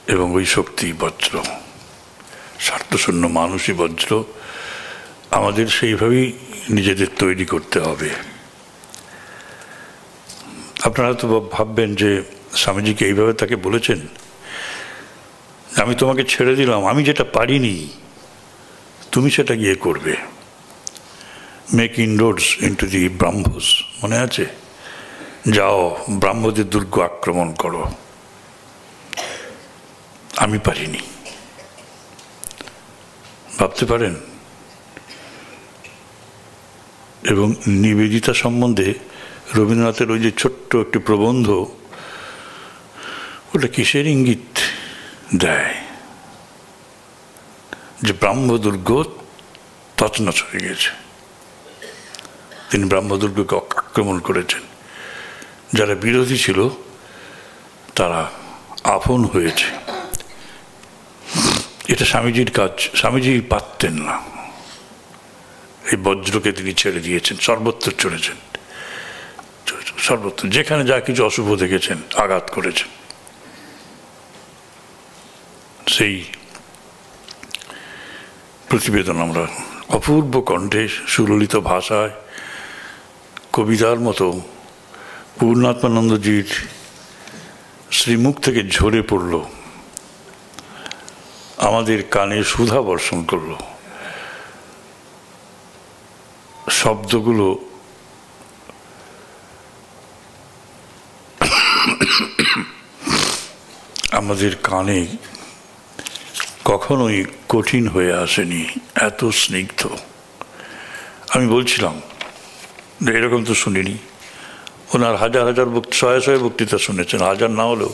এবং ওই শক্তি বজ্র। স্বার্থশূন্য মানুষই বজ্র। আমাদের সেইভাবেই নিজেদের তৈরি করতে হবে। আপনারা তো ভাববেন যে স্বামীজিকে এইভাবে তাকে বলেছেন। আমি তোমাকে ছেড়ে দিলাম, আমি যেটা পারিনি, তুমি সেটা গিয়ে করবে। Make inroads into the Brahmos মনে আছে? যাও, ব্রাহ্মদের দুর্গ আক্রমণ করো। আমি পারিনি। ভাবতে পারেন? এবং নিবেদিতা সম্বন্ধে রবীন্দ্রনাথের ওই যে ছোট্ট একটি প্রবন্ধ, ওটা কিসের ইঙ্গিত দেয়? যে ব্রাহ্মদুর্গ তছনছ হয়ে গেছে। তিনি ব্রাহ্মদুর্গকে আক্রমণ করেছেন। যারা বিরোধী ছিল, তারা আপন হয়েছে। এটা স্বামীজির কাজ। স্বামীজি পারতেন না। এই বজ্রকে তিনি ছেড়ে দিয়েছেন, সর্বত্র চলেছেন সর্বত্র যেখানে যা কিছু অশুভ দেখেছেন, আঘাত করেছেন। সেই প্রতিবেদন আমরা অপূর্ব কণ্ঠে সুললিত ভাষায় কবিতার মতো পূর্ণাত্মানন্দজির শ্রীমুখ থেকে ঝরে পড়ল। আমাদের কানে সুধা বর্ষণ করল। শব্দগুলো আমাদের কানে কখনোই কঠিন হয়ে আসেনি, এত স্নিগ্ধ। আমি বলছিলাম এরকম তো শুনিনি। ওনার হাজার হাজার বক্তি ছয় শয়ে বক্তৃতা শুনেছেন, হাজার না হলেও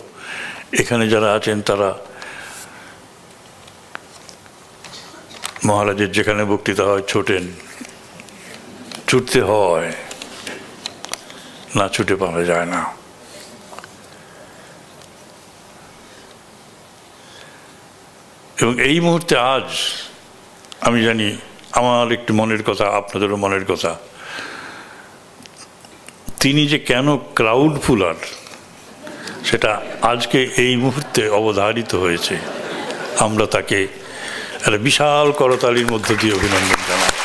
এখানে যারা আছেন তারা মহারাজের যেখানে বক্তৃতা হয়, ছোটেন। ছুটতে হয়। না ছুটে পাওয়া যায় না। এবং এই মুহূর্তে আজ আমি জানি আমার একটু মনের কথা, আপনাদেরও মনের কথা। তিনি যে কেন ক্রাউড ফুলার সেটা আজকে এই মুহূর্তে অবধারিত হয়েছে। আমরা তাকে একটা বিশাল করতালির মধ্য দিয়ে অভিনন্দন জানাই